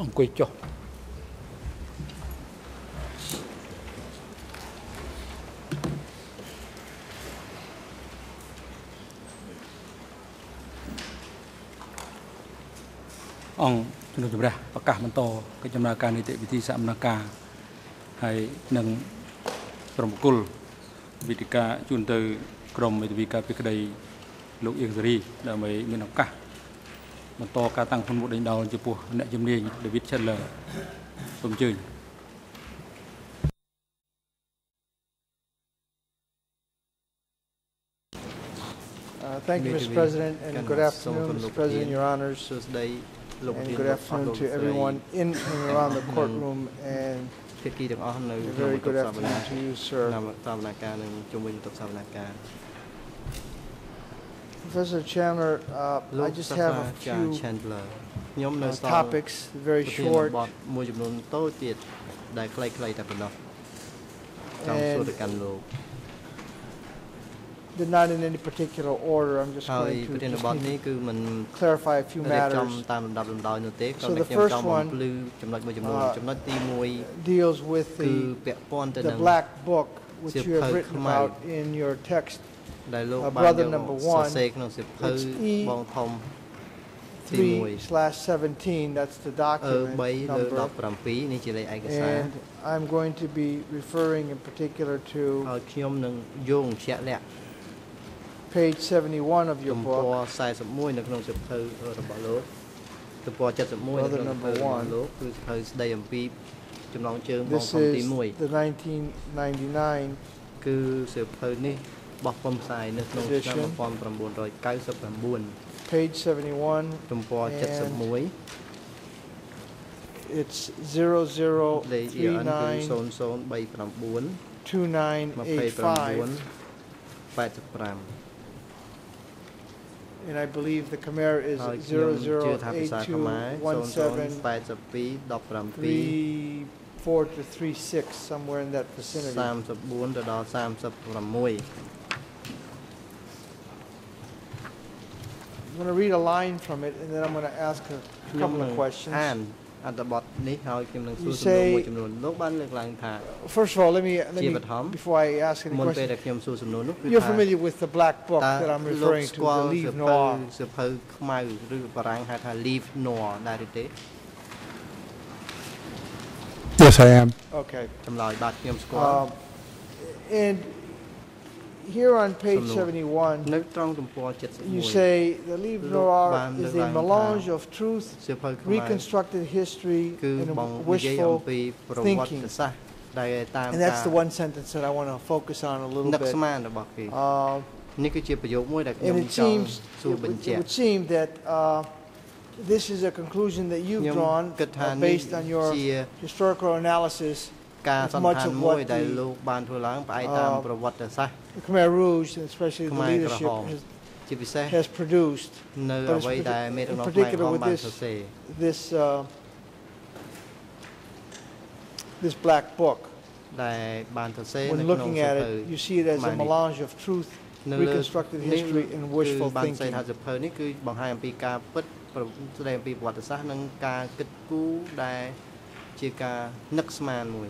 អង្គុយចុះអង្គជំនុំជម្រះប្រកាសបន្តកិច្ចដំណើរការនីតិវិធីសមនការហើយនឹងក្រុមគុលវិធីការជូនទៅក្រមមេធាវីការពីក្តីលោកអៀងសេរីដើម្បីមានឱកាស បន្តការតាំងខ្លួនមុខដេញដោលចំពោះអ្នកជំនាញ David Chandler សូមអញ្ជើញ Uh, Thank you, May Mr. we President, and can good have afternoon, someone Mr. look President, in. Your honors, សួស្តីលោក and នាយក good រដ្ឋមន្ afternoon ត្រី to everyone in and around the courtroom, and ភាគីទាំងអស់នៅ a ក្នុង very បន្ទប់ good សវនា afternoon to you, តាម sir. សវនាការនិងជុំវិញបន្ទប់សវនាការ Professor Chandler, uh, លោក I just សាស្ត្រា have a ចារ្យ few Chandler ខ្ញុំនៅ uh, សល់ topics, very ប្រធាន short, បទមួយចំនួនតូចទៀតដែលខ្លីៗតែប៉ុណ្ណោះចង់សួរទៅកាន់លោក they're not in any particular order, I'm just ហើយ going ប្រ to ធាន just បទ need នេះ to គឺมัน clarify a few រៀបចំ matters, តាមលំដាប់លំដោយនោះទេគ្រា So ន់តែ the ខ្ញុំ first ចង់បំ one, ភ្លឺចំណុចមួយចំនួន uh, ចំណុចទី deals with 1គឺ the, ពាក់ព័ន្ធទៅ the នឹង black book, which you have Sipho written Khmer. about in your text, ដែលលោក Uh, បាន brother យក number សរ one, សេរក្នុងសិភៅ it's E បងធំ ទី 3 slash 17, that's the 1អឺ document 3លើ number. 17នេះជាលេខឯកសារ And I'm going to be referring in particular to ហើយខ្ញុំនឹងយោងជាក់លាក់ page 71 of your ទំព័រ book. 41នៅក្នុងសិភៅរបស់លោកទំព័រ71នៅ Brother ក្នុងសិភៅ number របស់ one. លោកគឺសិភៅស្ដីអំពីចំណងជើងបង This ធំទី is 1 the 1999 គឺសិភៅនេះ បោះពុម្ពផ្សាយនៅក្នុងឆ្នាំ Edition. 1999 page 71. ទំព័រ And 71 It's លេខ EN គឺ 0039 0039 2985. 85 And I believe the Khmer is ហើយខ្ញុំជឿថាភាសាខ្មែរ 008217 0082 34 to 36, somewhere in that vicinity. 34ទៅដល់36 I'm going to read a line from it and then I'm going to ask a couple of questions. You say First of all let me let me before I ask any questions. You're familiar with the black book that I'm referring to the Livre Noir. សៀវភៅខ្មៅឬបារាំងហៅថា Livre Noir ដែរទេ Yes I am. Okay. Um, and here on page Some law. 71, នៅត្រង់ទំព័រ you 71 say the Livre Look, Noir ban is the a line melange down. of truth, សៀវភៅខ្មៅ reconstructed history, គឺ and បង a និយាយអំ wishful, ពីប្រវត្តិ thinking. សាស្ត្រដែលតាម and ការ that's the one sentence that I want to focus on a little នឹក bit. ស្មានរបស់គេ Uh, នេះគឺជាប្រយោគមួយដែលខ្ញុំ And it ចង់ seems, សួរ it បញ្ would ជាក់ it would seem that uh, this is a conclusion that you've ខ្ញុំ drawn គិតថា uh, នេះ based on your ជា historical analysis ការ as សន្និ much ដ្ឋាន of មួយ what ដែល the- លោកបានធ្វើឡើងផ្អែកតាម uh, ប្រវត្តិសាស្ត្រ the Khmer Rouge, and especially the Khmer leadership, Krahom. has, ជាពិសេស has produced. នៅ But អ្វី it's ដែលមេដឹកនាំ in ខ្មែរក្រ particular ហម with បាន this- សរសេរ This, uh, this black book, ដែលបានសរសេរនៅ when ក្នុង looking សៀវ at ភៅ it, you see it as a Khmerនេះ melange of truth, នៅលើ reconstructed នេះ history, and គឺ wishful បានសេ thinking. ថាសៀវភៅនេះគឺបង្ហាញអំពីការពិតប្រស្ដីអំពីប្រវត្តិសាស្ត្រនិងការគិតគូរដែលជាការនឹកស្មានមួយ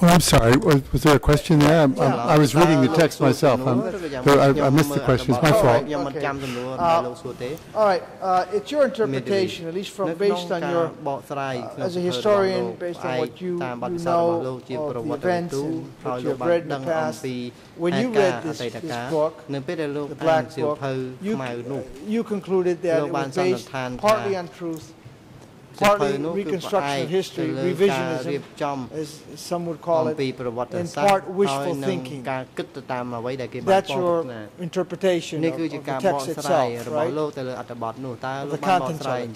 Oh, I'm sorry. Was, was there a question there? I'm, I'm, i was reading the text myself. I, I missed the question. It's my fault. Okay. Uh, all right. Uh, it's your interpretation, at least from uh, based on your, uh, as a historian, based on what you, you know of the events and what you've read in the past. When you read this, this book, the Black Book, you, you concluded that it was based partly on truth, Partly reconstruction of history, revisionism, as some would call it, in part wishful thinking. That's your interpretation of, of the text itself, right? The contents of it.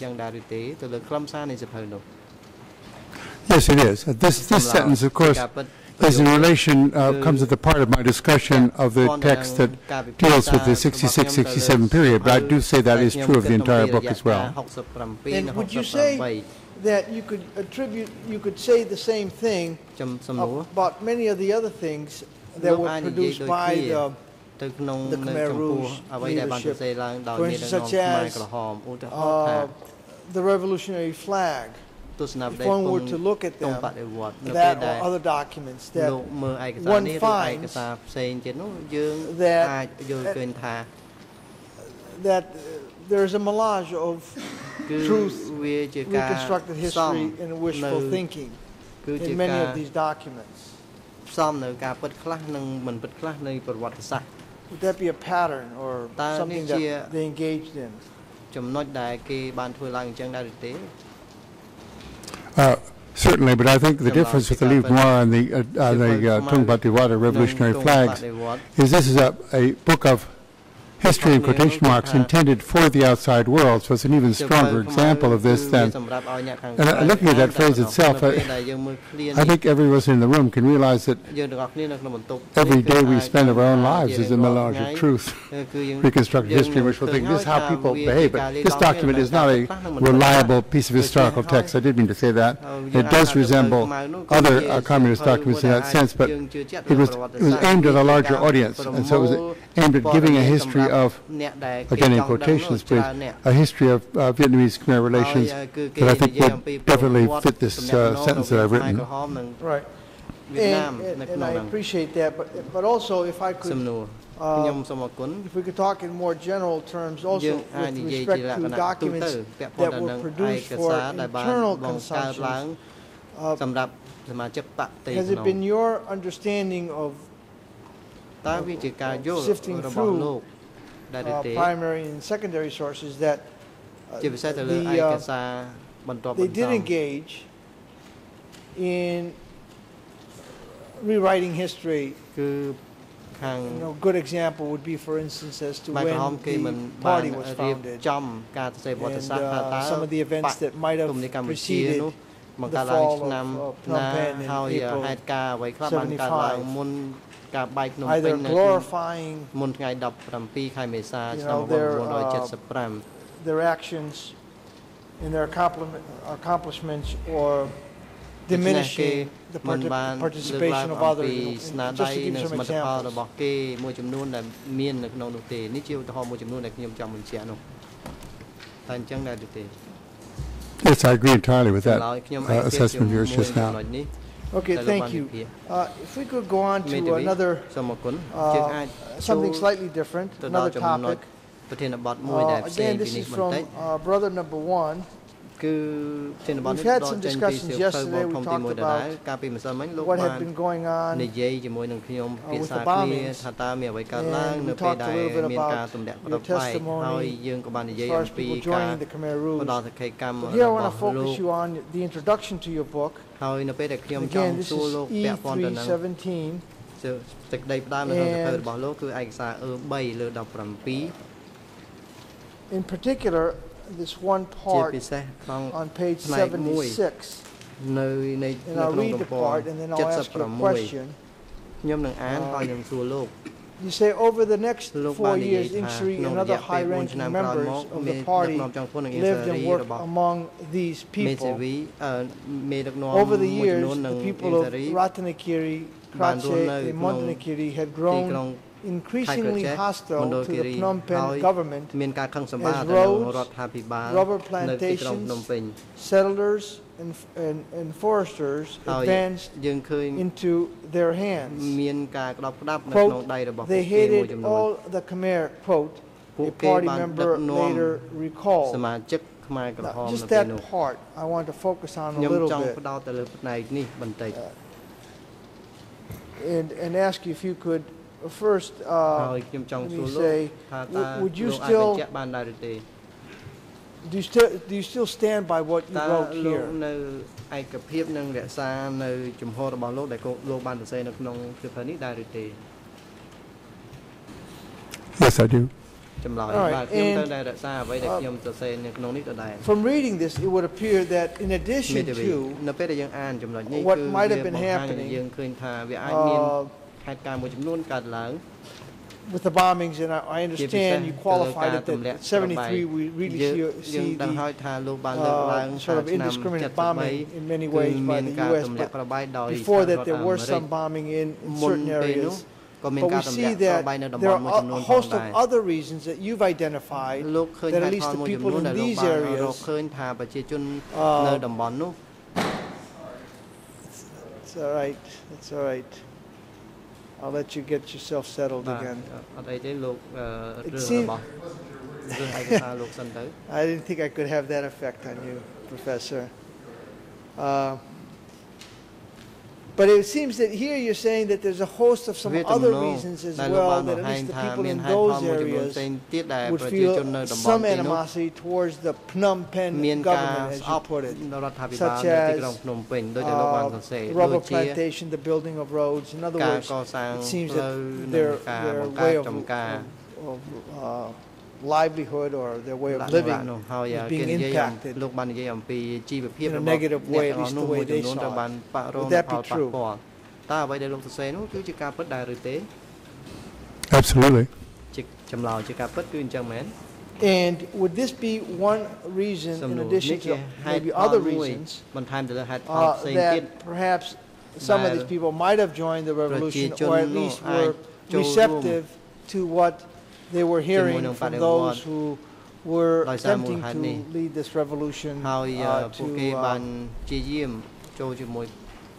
Yes, it is. This, this sentence, of course, as in relation, uh, comes at the part of my discussion of the text that deals with the 66-67 period, but I do say that is true of the entire book as well. And would you say that you could attribute, you could say the same thing about many of the other things that were produced by the the Khmer Rouge leadership, for instance, such as uh, the revolutionary flag, ទស្សនវិ if ស័យ one ព were to look at ទង them, បដិវត្តន៍នៅពេល that ដែ or ល other documents that លោកមើលឯកសារ one នេះឬឯ finds កសារផ្សេងទៀតនោះយើង that- អាចយល់ឃើញថា that uh, there's a melange of គឺ truth វាជាការ reconstructed ផ្សំ history and នៅ wishful thinking គឺជា in many ការ of these documents. ផ្សំនៅការពិតខ្លះនិងមិនពិតខ្លះនៃប្រវត្តិសាស្ត្រ Would that be a pattern or Ta something ni that chia- they engaged in? ចំណុចដែលគេបានធ្វើឡើងអញ្ចឹងដែរឬទេ uh, certainly, but I think the difference with the Livre Noir and the, uh, uh, the uh, Revolutionary Flags is this is a, a book of history in quotation marks intended for the outside world. So it's an even stronger example of this than. And uh, looking at that phrase itself, I, I think every in the room can realize that every day we spend of our own lives is a melange of truth, reconstructed history, in which will think this is how people behave. But this document is not a reliable piece of historical text. I did mean to say that. It does resemble other uh, communist documents in that sense, but it was, it was aimed at a larger audience. And so it was aimed at giving a history of, again in quotations please, a history of uh, Vietnamese Khmer relations that I think would definitely fit this uh, sentence that I've written. Right. And, and, and, I appreciate that, but, but also if I could, uh, if we could talk in more general terms also with respect to documents that were produced for internal consumption, uh, has it been your understanding of, of, of sifting through ដែលឬ uh, ទេ primary and secondary sources that uh, ជាពិសេសទៅលើឯ the, ក uh, សារបន្ទាប់ they បន្ did សំ engage in rewriting history គឺខាង You know, a good example would be, for instance, as to ខ្មែរ when ក្រហមគេមិន the បាន party was រៀប founded ចំការសរសេរប្រវត្តិ and សាស្ត្រថាតើ uh, some of the events that might គុំនេះ have កម្ពុជា preceded នោះបង្ the កើតឡើង fall ឆ្នាំ of, uh, Phnom ណា Penh in ហើយ April ហេតុការណ៍អ្វីខ្លះបានកើតឡើង 75 មុន ការបែកភ្នំពេ either ញនៅ glorifying មុនថ្ងៃ17ខែមេសា You ឆ្នាំ know, their, uh, 1975 their actions in their accomplishment- accomplishments or diminishing the មិន parti- បានលើកឡើង participation of អំពី others. ស្នា Just ដៃ to give និង you ស some មិទ្ធផលរ examples. របស់គេមួយចំនួនដែលមាននៅក្នុងនោះទេនេះជាឧទាហរណ៍មួយចំនួនដែលខ្ញុំចង់បញ្ជាក់នោះតែអញ្ចឹងដែរឬទេ Yes, I agree entirely with that ឡើយខ្ញុំ uh, ឯកភាព assessment of yours ជាមួយ just ចំណុ now. Okay, thank you. Uh, if we could go on uh, to another, uh, something slightly different, another topic. Uh, again, this is from uh, brother number one. គឺប្រធានបទនេះ We've had ដក some ចេញពី discussions សៀវភៅ yesterday. ប We ទធំទី talked 1ដដែល about កាលពីម្សិលមិញលោក what បា had ន been going on និយាយជាមួយនឹងខ្ញុំ uh, ពាក្យ with សារ the គ្នា bombings. ថាតើមានអ្វីកើតឡើង And នៅ we ពេល talked a ដែល little bit មាន about ការទម្លាក់ផ្ your ដបែក testimony ហើយយើងក៏បាននិយាយ as far អំ as ពី people ការ joining the Khmer ផ្ Rouge. ដល់សក្ខីកម្ម But រ here I ប want ោ to ះលោក focus you on the introduction to your book. ហើយនៅពេលដែលខ្ញុំចង់ Again, this សួរលោក is ពាក់ព័ន្ធទៅនឹង E317. សេចក្តីផ្ដើមនៅក្នុងសៀវភៅ And- របស់លោកគឺឯកសារអឺ3លើ17 In particular, this one part on page 76. And I'll read the part and then I'll ask you a question. ខ្ញុំនឹងអានហើយនឹងសួរលោក uh, You say over the next four years, ថា Ieng Sary and other high-ranking members of the party lived and worked among these people. Over the years, the people of រាអ៊ីល Ratanakiri, Kratie, and Mondulkiri had grown increasingly ខេត្តក្រចេះ hostile មណ្ឌល to គិ the រី Phnom ហើយ Penh government, មានការខឹងសម្បារ as ទៅនឹង roads, រដ្ឋាភិបាល rubber នៅទីក្រុង plantations, ភ្នំពេញ settlers, and, and, and foresters ហើយ advanced យើងឃើញ into their hands. មានការក្តោបក្តាប់នៅក្នុង Quote, ដៃរបស់ពួក they គេមួយ hated ចំនួន all the Khmer, quote, ពួក a គេ party បានដឹក member នាំ later ស recalled. មាជិកខ្មែរក្រហ Now, មនៅ just ពេល that នោះ part I want to focus on ខ្ញុំ a little ចង់ bit ផ្ដោតទៅលើផ្នែកនេះបន្តិច and, and ask you if you could uh, first ហើ uh, យខ្ញុំចង់ let សួរ me លោក say, ថាតើ would- would you លោកអាច still- បញ្ជាក់បានដែរឬទេ Do you still, do you still stand by what you តើ wrote លោក here? នៅឯកភាពនិងរក្សានៅជំហររបស់លោកដែលលោកបានសរសេរនៅក្នុងសៀវភៅនេះដែរឬទេ Yes, I do. ចម្លើយ Alright, បាទខ្ញុំ and, ត្រូវតែរក្សាអ្វីដែល uh, ខ្ញុំសរសេរនៅក្នុងនេះដដែល From reading this, it would appear that in មេ addition ធាវី to នៅពេលដែលយើងអានចំណុចនេះ what គឺ might វា have been បង្ហាញឲ្យ happening, យើងឃើញថាវាអាចមាន uh, ហេតុការណ៍មួយចំនួនកើតឡើង with the bombings, and I I understand you qualified it that 73, we really យើង see យើង see ដឹងហើ the យថាលោកបានលើកឡើង uh, ថា sort of ឆ្នាំ indiscriminate 73 bombing in many គឺ ways មា by ន the ការ U.S., ទម្លាក់ but ប្របាយដោយ before សហ that រដ្ឋ there អាមេ were រិក some bombing in in មុន certain ពេលនោះ areas. ក៏មាន But ការ we ទម្លា see ក់ប្រ that បាយនៅតំប there ន់មួយ are ចំនួ a នផង host ដែ of រ other reasons that you've identified លោកឃើញ that ហេ at តុ least ផល the មួយចំ people នួន in ដែលលោក these បានរក areas ឃើញថាប្រជាជន អឺ នៅតំបន់នោះ It's all right, it's all right. I'll let you get yourself settled again. It seemed, I didn't think I could have that effect on you, Professor. Uh, but it seems that here you're saying that there's a host of some other reasons as well that at least the people in those areas would feel some animosity towards the Phnom Penh government, as you put it, such as uh, rubber plantation, the building of roads. In other words, it seems that their, their way of, of, of uh, livelihood or their way ល of ក្ខណៈ living នោះហើយ is គេ being និយាយអំ impacted. លោកបាននិយាយអំពីជីវភាព in a របស់ negative way, អ្នក at least ទាំង the នោះ way មួយចំ they នួន saw ត្រូវ it. បានប៉ះរង Would that ផល be ប៉ះ true? ពាល់តើអ្វីដែលលោកសរសេរនោះគឺជាការពិតដែរឬទេ Absolutely. ជាចម្លើយជាការពិតគឺអញ្ចឹងមែន And would this be one reason, សំ in ណួរ addition នេះជា to ហេតុ maybe ផល other មួយ reasons, បន្ថែមទៅលើហេតុផល uh, ផ្សេងទៀត that perhaps some of theseដែល people might have joined the revolutionប្រជាជន or at នោះ least អាច were ចូលរួម receptive to what they were hearing ជាមួយនឹង from បដិវត្តន៍ those who were ដោយសារមូល attempting ហេតុ to នេះ lead this revolution ហើយអឺ uh, ពួក to គេបាន uh, ជាយាមចូលជាមួយ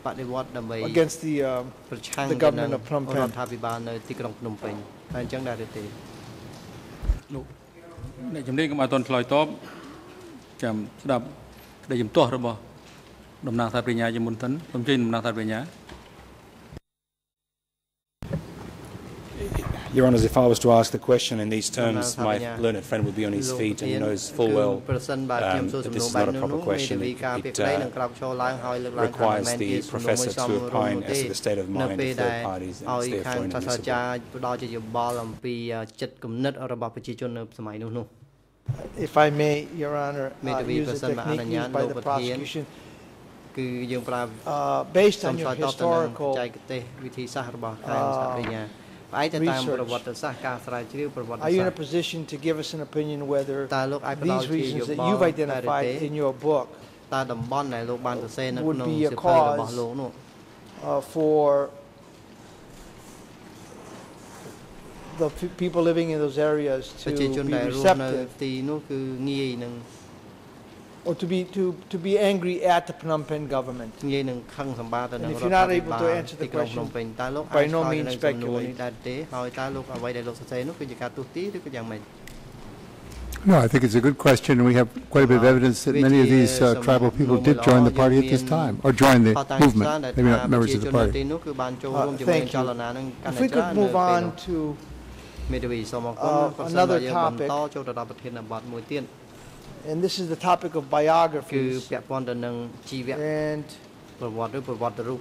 បដិវត្តន៍ដើម្បី against the uh, ប្រឆាំង the ទៅនឹង government of Phnom Penh. រដ្ឋាភិបាលនៅទីក្រុងភ្នំពេញហើយអញ្ចឹងដែរឬទេ លោកអ្នកជំនាញក៏មិនអត់ទាន់ឆ្លើយតបចាំស្ដាប់ក្តីជំទាស់របស់តំណាងសាស្ត្រាជ្ញាជាមុនសិនសូមជើញតំណាងសាស្ត្រាជ្ញា Your Honours, if I was to ask the question in these terms, Honours, my Habanya. learned friend would be on his លោក feet and he ប្រធាន knows full គឺ well ប្រសិនបើខ្ញុំ um, សួរ that សំ this ណួរ is បែប not a នោះ proper នោះមេ question. ធាវី It, ការពី it ក្តី uh, នឹងក្រោកឈរឡើងហើយលើកឡើងថាមិន requires មែន the ជាសំណួរមួយ professor សម to រម្យ opine នោះ as ទេ to the state of នៅ mind ពេល of ដែល third parties and ឲ្យ it's ខាង therefore សាស្ត្រា inadmissible. ចារ្យផ្ដល់ជាយោបល់អំពីចិត្តគំនិតរបស់ប្រជាជននៅសម័យនោះនោះ if I may, Your Honor, uh, Maybe use a person ba technique anan yan, used by theលោកប្រធាន prosecution គឺយើងប្រើ uh, based សូម on ឆ្លើ your យតបទៅនឹងប historical ច្ចេកទេសវិធីសាស្ត្ររបស់ខាងសហប្រញ្ញា ផ្អែកទៅតាម research. ប្រវត្តិសាស្ត្រការស្រាវជ្រាវប្រវត្តិ Are you in សា a ស្ត្រ position to give us an opinion whether តើលោកអាចផ្ដល់ these ជា reasons យោ that បល់ you've ដែរឬ identified ទេ in your book តើតំបន់ដែលលោកបានសរសេរនៅ would ក្នុង be a សៀវភៅរបស់ cause លោកនោះ uh, for the pe- people living in those areas ប្រ to ជាជន be ដែលរស់នៅ receptive ទីនោះគឺងាយនឹង or to be to to be angry at the Phnom Penh government? ងាយនឹងខឹងសម្បាទៅនឹង And if រដ្ឋា you're not ភិ able បាល to answer the ទីក្រុងភ្នំ question, ពេញតើលោក by អាច no ឆ្លើយ means នៅសំណួរ speculate. នេះដែរទេហើយតើលោកអ្វីដែលលោកសរសេរនោះគឺជាការទស្សទីឬក៏យ៉ាងម៉េច No, I think it's a good question, and we have quite a bit of evidence that many of these uh, tribal people did join the party at this time, or join the ផតតាំងច្រើន movement, ដែល maybe ថា not members ប្រជា of the ជននៅទី party. នោះគឺបានចូល Uh, រួមជាមួយ thank នឹងច you. លនានឹងកាន់ If តែ we ច្រើន could នៅ move ពេល on នោះ to មេធាវីសូមអរគុណ Uh, ប្រសិន another បើយើងបន្ត topic. ចូលទៅដល់ប្រធានបទមួយទៀត and this is the topic of គឺ biographies ពាក់ព័ន្ធទៅនឹងជីវ and ប្រវត្តិឬប្រវត្តិរូប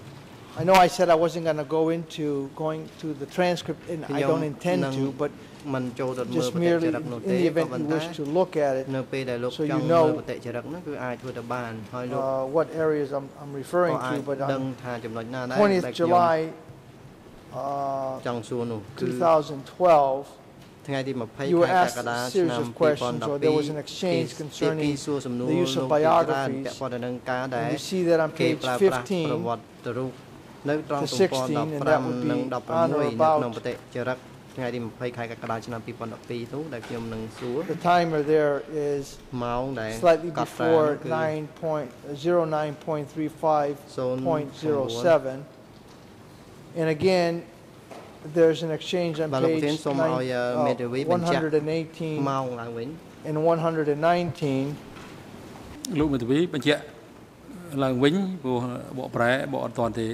I know I said I wasn't going to go into going to the transcript and I don't intend to but មិនចូលទៅមើល just ប្រតិ merely ចរិតនោះ in ទេ the ក៏ event ប៉ុ you ន្តែ wish to look at it នៅពេលដែលលោក So ច you ង់ know មើលប្រតិចរិតនោះគឺអាចធ្វើទៅបានហើយលោក uh, what areas I'm, I'm ក៏ referring អាច to but ដឹង on ថាចំណុចណាដែរ 20th ដែលខ្ញុំ July uh, ចង់សួរនោះគឺ 2012 ថ្ងៃទី20ខែ you ក were ក្ក asked ដា a ឆ្នាំ series of questions or there was an 2012 exchange គេ concerning សួរសំណួរ the use of លោកជាច្រើន biographies ពាក់ព័ន្ធទៅនឹងការដែល and you see that on គេ page ប្រើប្រាស់ប្រ 15 វត្តិរូបនៅត្រង់ to ទំព័រ 16 and that would 15និង be 16 on or នៅ about ក្នុងប្រតិចរិតថ្ងៃទី20ខែកក្កដាឆ្នាំ2012នោះដែលខ្ញុំនឹងសួរ the timer there is ម៉ោងដែល slightly កត់ត្រា before នោះគឺ 9.09.35.07 and again there's an exchange on page số uh, mau nine- uh, made a way uh, bên cha 118 mau ឡើងវិញ and 119. លោកមេធាវីបញ្ជាក់ឡើងវិញព្រោះបកប្រែបកអត់តាន់ទេ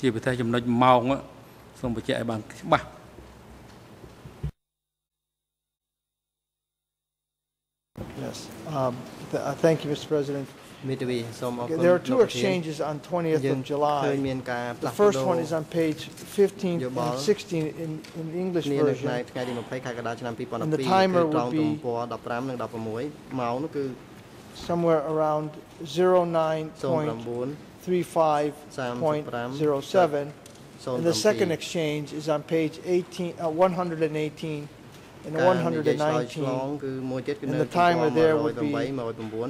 ជាប្រទេសចំណុចម៉ោងសូមបញ្ជាក់ឲ្យបានច្បាស់ Yes. Um, th- uh, Thank you, Mr. President midway some of There are two exchanges on 20th of July. The first one is on page 15 and 16 in, in the English version. And the timer would be somewhere around 09.35.07. And the second exchange is on page 18, uh, 118 and 119. And the timer there would be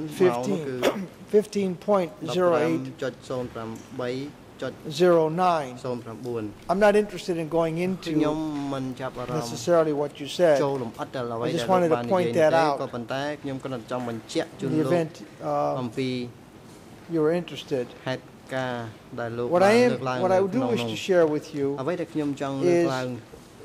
15.08. 15 Zero 09. I'm not interested in going into necessarily what you said. I just wanted to point that out. The event uh, you were interested. What I am, what I do wish to share with you is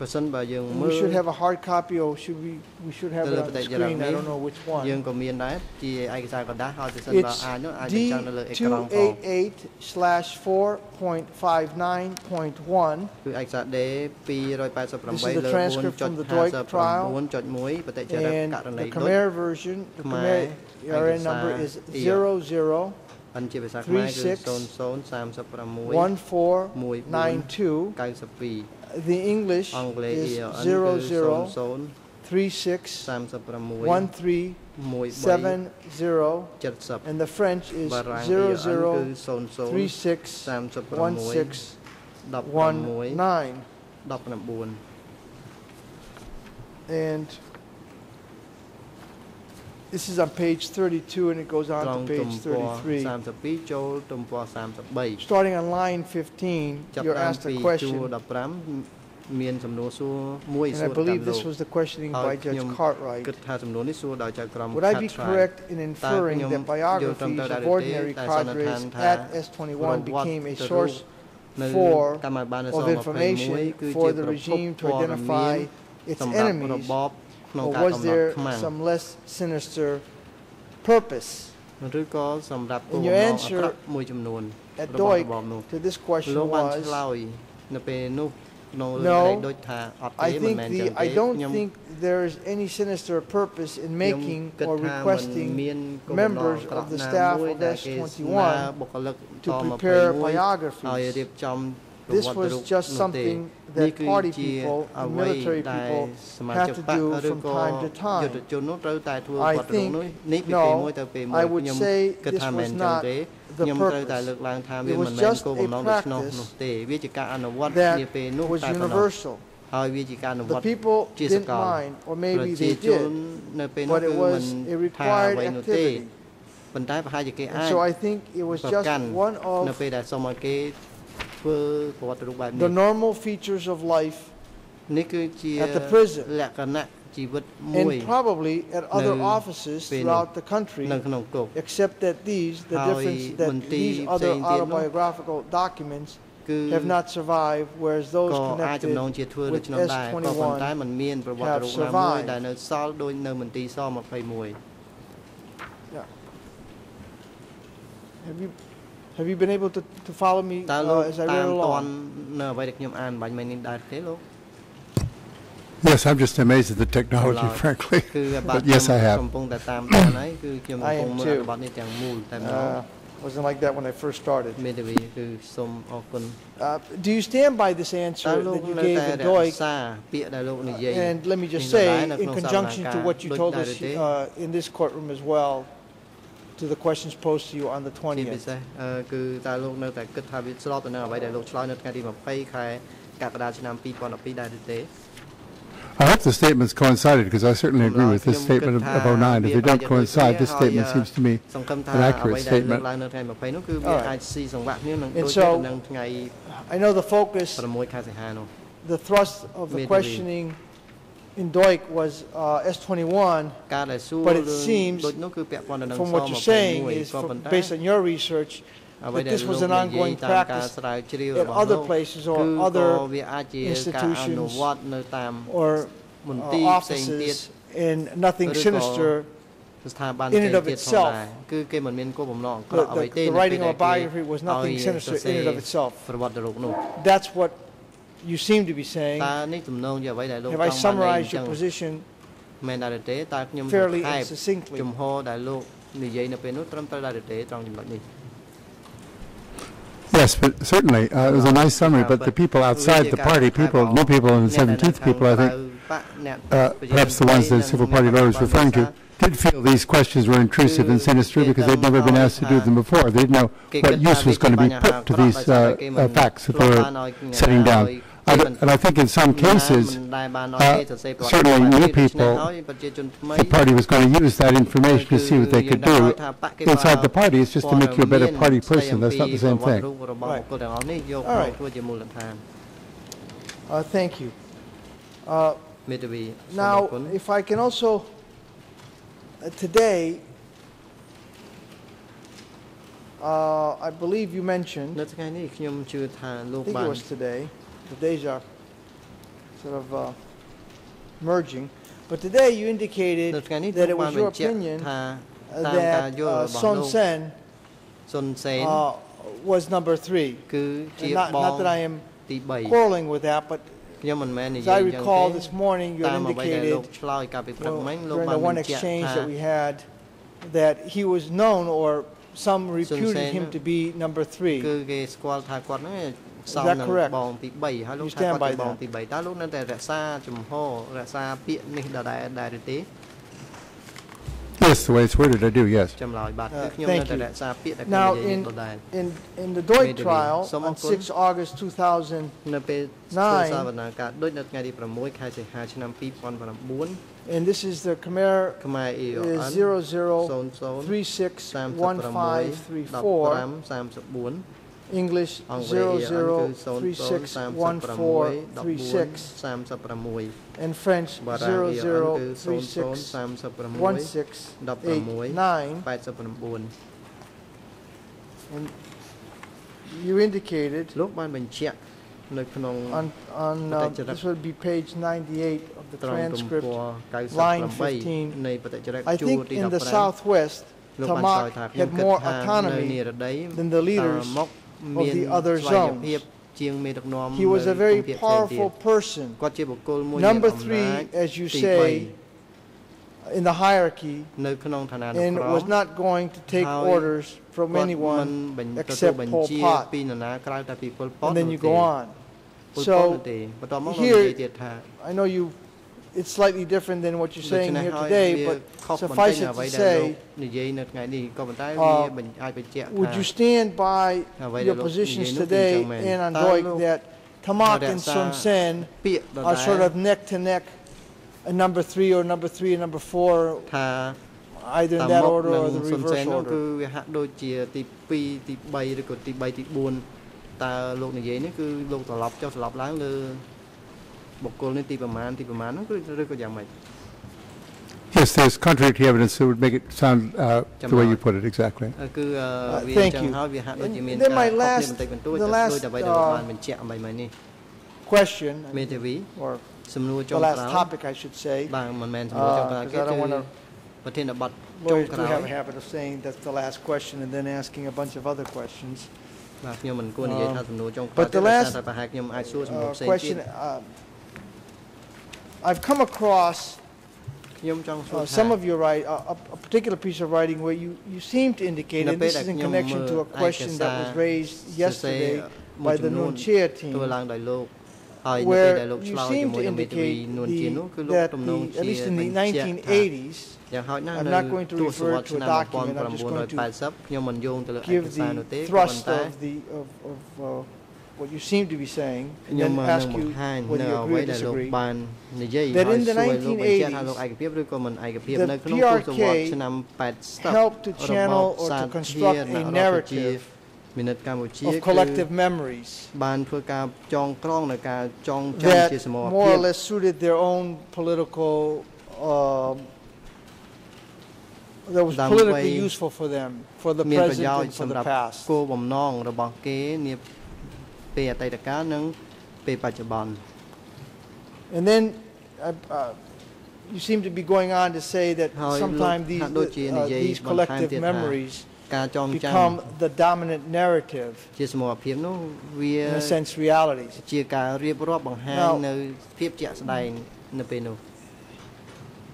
ប្រសិនបើយើងមើ we ល should have a hard copy or should we, we should have it on the Teleprotek screen. I Jeremy. don't know which យើង one. ក៏មានដែរជាឯកសារกระดาษហើយប្រសិនបើ It's អាចនោះអាច D បញ្ចាំងនៅលើអេក្រង់ផង 288 slash 4.59.1. គឺឯកសារ D 288 This is the លើ transcript from the Deutsch trial. 4.59.1បតិចរិត And ករណី the ដូច Khmer version, the Khmer Khmer, ERN number is 00 អិនជាភាសាខ្មែរគឺ 36 0036 1492. 92 the English is zero zero three six one three seven zero, and the French is zero zero three six one six one nine, and this is on page 32 and it goes ត្រ on ង់ to ទំ page ព័រ 33 32ចូលទំព័រ33 starting on line 15 ចាប់ you're តាំង asked ពី a ជួរ question 15មានសំណួរសួរមួយសួ and I រតាម believe លោ this ក was the questioning ហើយ by ខ្ញុំ Judge Cartwright គិតថាសំណួរនេះសួរដោយចៅក្រម Would I be Cartwright correct in inferringខ្ញុំ that យល់ត្រឹម biographies ត្រូវដែរ of ឬទេ ordinary តែសន្និដ្ឋា cadres នថា at S21 ប្រវត្តិ became a ទៅរូប source នៅ for កម្មបាលនៅស of 21 information គឺ for ជា the ប្រភព regime to ព័ត៌មាន identify its សម្រាប់ enemies, របប ក្នុង or ការ was កំណត់ there ខ្មាំង some less sinister purpose? ឬក៏សម្រាប់គោល And បំ your ណងអា answer ក្រក់មួយចំនួន At របស់ DOIC របបនោះ to this question លោកបាន was ឆ្លើយនៅពេលនោះក្នុងរឿង No, រែកដូចថាអត់ទេ I មិន think មែនចឹង the ទេ I don't ខ្ញុំ think there is any sinister purpose in ខ្ញុំ making គិត or ថាមិន requesting មានគោលបំណង members អាក្រ of ក់ the ណា staff មួយ of ដែលគេស្នើ S21 បុគ្គលិក to ត prepare 21ហើយ biographies. រៀបចំប្រ this was just something that party people, the military people, had to do from time to time. I think, no, I would say this was not the purpose. It was just a practice that was universal. The people didn't mind, or maybe they did, but it was a required activity. And so I think it was just one of ប្រវត្តិរូបបែប the នេះ normal features of life នេះគឺជា at the prison លក្ខណៈជីវិតមួយ and probably at other No, officesពេលនោះ throughout the country, នៅក្នុងគុក except that these, the ហើយ difference ម that ន្ទីរ these ផ្សេង other ទៀតនោះ autobiographical documents គឺ have not survived, whereas those ក៏អាចចំណង connected ជាធ្វើដូ with ច្នោះដែរក៏ប៉ុន្តែ S21 มันមានប្រវត្តិ have រូបណាមួយ survived. ដែលនៅសល់ដូចនៅមន្ទីរស21 Have you, have you been able to, to follow me តើលោក uh, as I តា read មតន់ along? នៅអ្វីដែលខ្ញុំអានបាញ់មិញនេះដែរទេលោក Yes, I'm just amazed at the technology, Allowed. frankly. គឺបា But ទ yes, I ខ្ញុំ have. កំពុងតែតាមដានហើយគឺខ្ញុំកំ I ពុង am មើល too. អត្ថបទនេះទាំងមូលតែម្ដង Uh, wasn't like that when I first started. មេធាវីគឺសូមអរគុណ Uh, do you stand by this តើ answer លោក that you នៅ gave តែ at រ DOIC ក្សាពាក្យដែលលោកនិយាយ And let me just Nhìn lại say, là in không sao conjunction là to cả what you đôi told đại us được thế. uh, in this courtroom as well, to the questions posed to you on the ជាពិ 20th. សេសអឺគឺតើលោកនៅតែគិតថាវាស្របទៅនឹងអ្វីដែលលោកឆ្លើយនៅថ្ងៃទី20ខែកក្កដាឆ្នាំ2012ដែរឬទេ I hope the statements coincided, because I certainly agree with this statement of of 09. If they don't coincide, this statement seems to me សង្ឃឹមថា an អ្ accurate វីដែលលើក statement. ឡើងនៅថ្ងៃ20នោះគឺវា Alright. អាចស៊ីសង្វាក់គ្នានឹង And ដូច so- ទៅនឹងថ្ងៃ I know the focus, 6ខែសីហានោះ the thrust of the Maybe. questioning in Duch was uh, S21, but it seems from what you're saying is from, based on your research that this was an ongoing practice at other places or other institutions or uh, uh offices and nothing sinister in and of itself. That's what you seem to be saying. តើនេះទំនងជាអ្វីដែលលោកច Have ង់ I បានន័យអ summarized ញ្ចឹង your position មែនដែរឬទេតើខ្ញុំ fairly ខែប and succinctly? ជំហរដែលលោកនិយាយនៅពេលនោះត្រឹមត្រូវដែរឬទេត្រង់ចំណុចនេះ Yes, but certainly, uh, it was a nice summary, but the people outside the party, people, new people and the 17th people, I think, uh, perhaps the ones the civil party lawyer was referring to, did feel these questions were intrusive and sinister because they'd never been asked to do them before. They didn't know what use was going to be put to these uh, uh, facts that they were setting down. And I think in some cases, uh, certainly new people, the party was going to use that information to see what they could do inside the party. It's just to make you a better party person. That's not the same thing. Right. All right. Uh, thank you. Uh, now, if I can also, uh, today, uh, I believe you mentioned, I think it was today, The days are sort of uh, merging. But today you នៅ indicated ថ្ងៃនេះ that លោក it បាន was បញ្ your ជាក់ opinion ថា uh, តាមការ that យល់ uh, របស់ Son លោក Sen សុនសេន uh, was number three. គឺជា And not, ប not ង that I am ទី3 quarreling with that, but ខ្ញុំមិនមែននិ as យាយ I អញ្ចឹង recall ទេ this morning, you តា had មអ្វីដែលលោក indicated ឆ្លើយកាលពីព្រឹក well, មិញលោក during បាន the one បញ្ជាក់ exchange ថា that we had that he was known or some reputed Sen him to be number គឺ three. គេស្គាល់ថាគាត់ហ្នឹង Yes, the way it's worded, I do, yes. Uh, thank you. Now, in, in, in the Duch trial on 6 August 2009, and this is the Khmer is 00361534. English អង់គ្លេស00361436 and French 00361689 and you indicated on on uh, this will be page 98 of the transcript line fifteen. I think in the southwest Ta Mok had more autonomy than the leaders តាមកមាន the other ស្វ័យ zones. ភាពជាងមេដឹកនាំ He was នៅ a very ភូមិភាគផ្សេងទៀត powerful person គាត់ជាបុគ្គលមួយ Number មានអំណាច three, as you ទី say, in the hierarchy 3នៅក្នុងឋានានុ and ក្រម was not going to take How- orders from គាត់មិន anyone បញ្ទទួល except បញ្ Pol ជា Pot. ពីនរណាក្រៅតែពីពលពត and then you នោះទេ go on. ពលពត So នោះទេបន្ទាប់មកលោកនិ here- យាយទៀតថា I know you, it's slightly different than what you're saying here today, but suffice it to say, uh, would you stand by your positions today and chẳng in that Ta Mok and. Son Sen are sort of neck to neck, a number three or number three and number four, either in that order or the reverse order. បុគ្គលនេះទីប្រមាណទីប្រមាណនោះគឺឬក៏យ៉ាងម៉េច Yes, there's contradictory evidence that would make it sound uh, the way you put it, exactly. អឺគឺអឺ Uh, វាអ thank ញ្ចឹង you. ហើយវាហាក់ដូចជាមាន And ការ then my ខុសគ្នា last- បន្តិចបន្តួច the ទៅ last, ដូចអ្វីដែលលោក uh, បានបញ្ជាក់អ្វីមិញនេះ Question, មេធាវី or សំណួរចុ the ងក្រោ last យ topic, I should say. បាទមិនមែនសំណួរចុងក្រោយ Uh, គេ 'cause I គឺ don't wanna- ប្រធានបទចុង Lawyers ក្រ do ោយ have a habit of saying that's the last question and then asking a bunch of other questions. បាទខ្ញុំមិនគួរនិយាយថាសំណួរចុងក្រោយ But the ទេដោយសារ last, តែប្រហែលខ្ញុំអាចសួរសំណួរ Uh, ផ្សេងទៀត question, uh, I've come across uh, some of your write, uh, a particular piece of writing where you, you seem to indicate, and this is in connection to a question that was raised yesterday by the Nuon Chea team, where you seem to indicate the, that the, at least in the 1980s, I'm not going to refer to a document, I'm just going to give the thrust of the, of, of uh, what you seem to be saying, and then ask you whether you agree or disagree, that in the 1980s, the PRK helped to channel or to construct a narrative of collective memories. that more or less suited their own political uh, that was politically useful for them for the present and for the past. ពេលអតីតកាលនិងពេលបច្ចុប្បន្ន And then, uh, uh, you seem to be going on to say that ហើយ sometimes លោក these ហាក់ដូចជានិ uh, យាយ these បន្ថែមទៀត collective ថា memories ការចងចាំ become the dominant narrative ជាសមរភាពនោះវា in a sense realities ជាការរៀបរាប់បង្ហាញ Now- នៅភាពជាក់ស្ដែងនៅពេលនោះ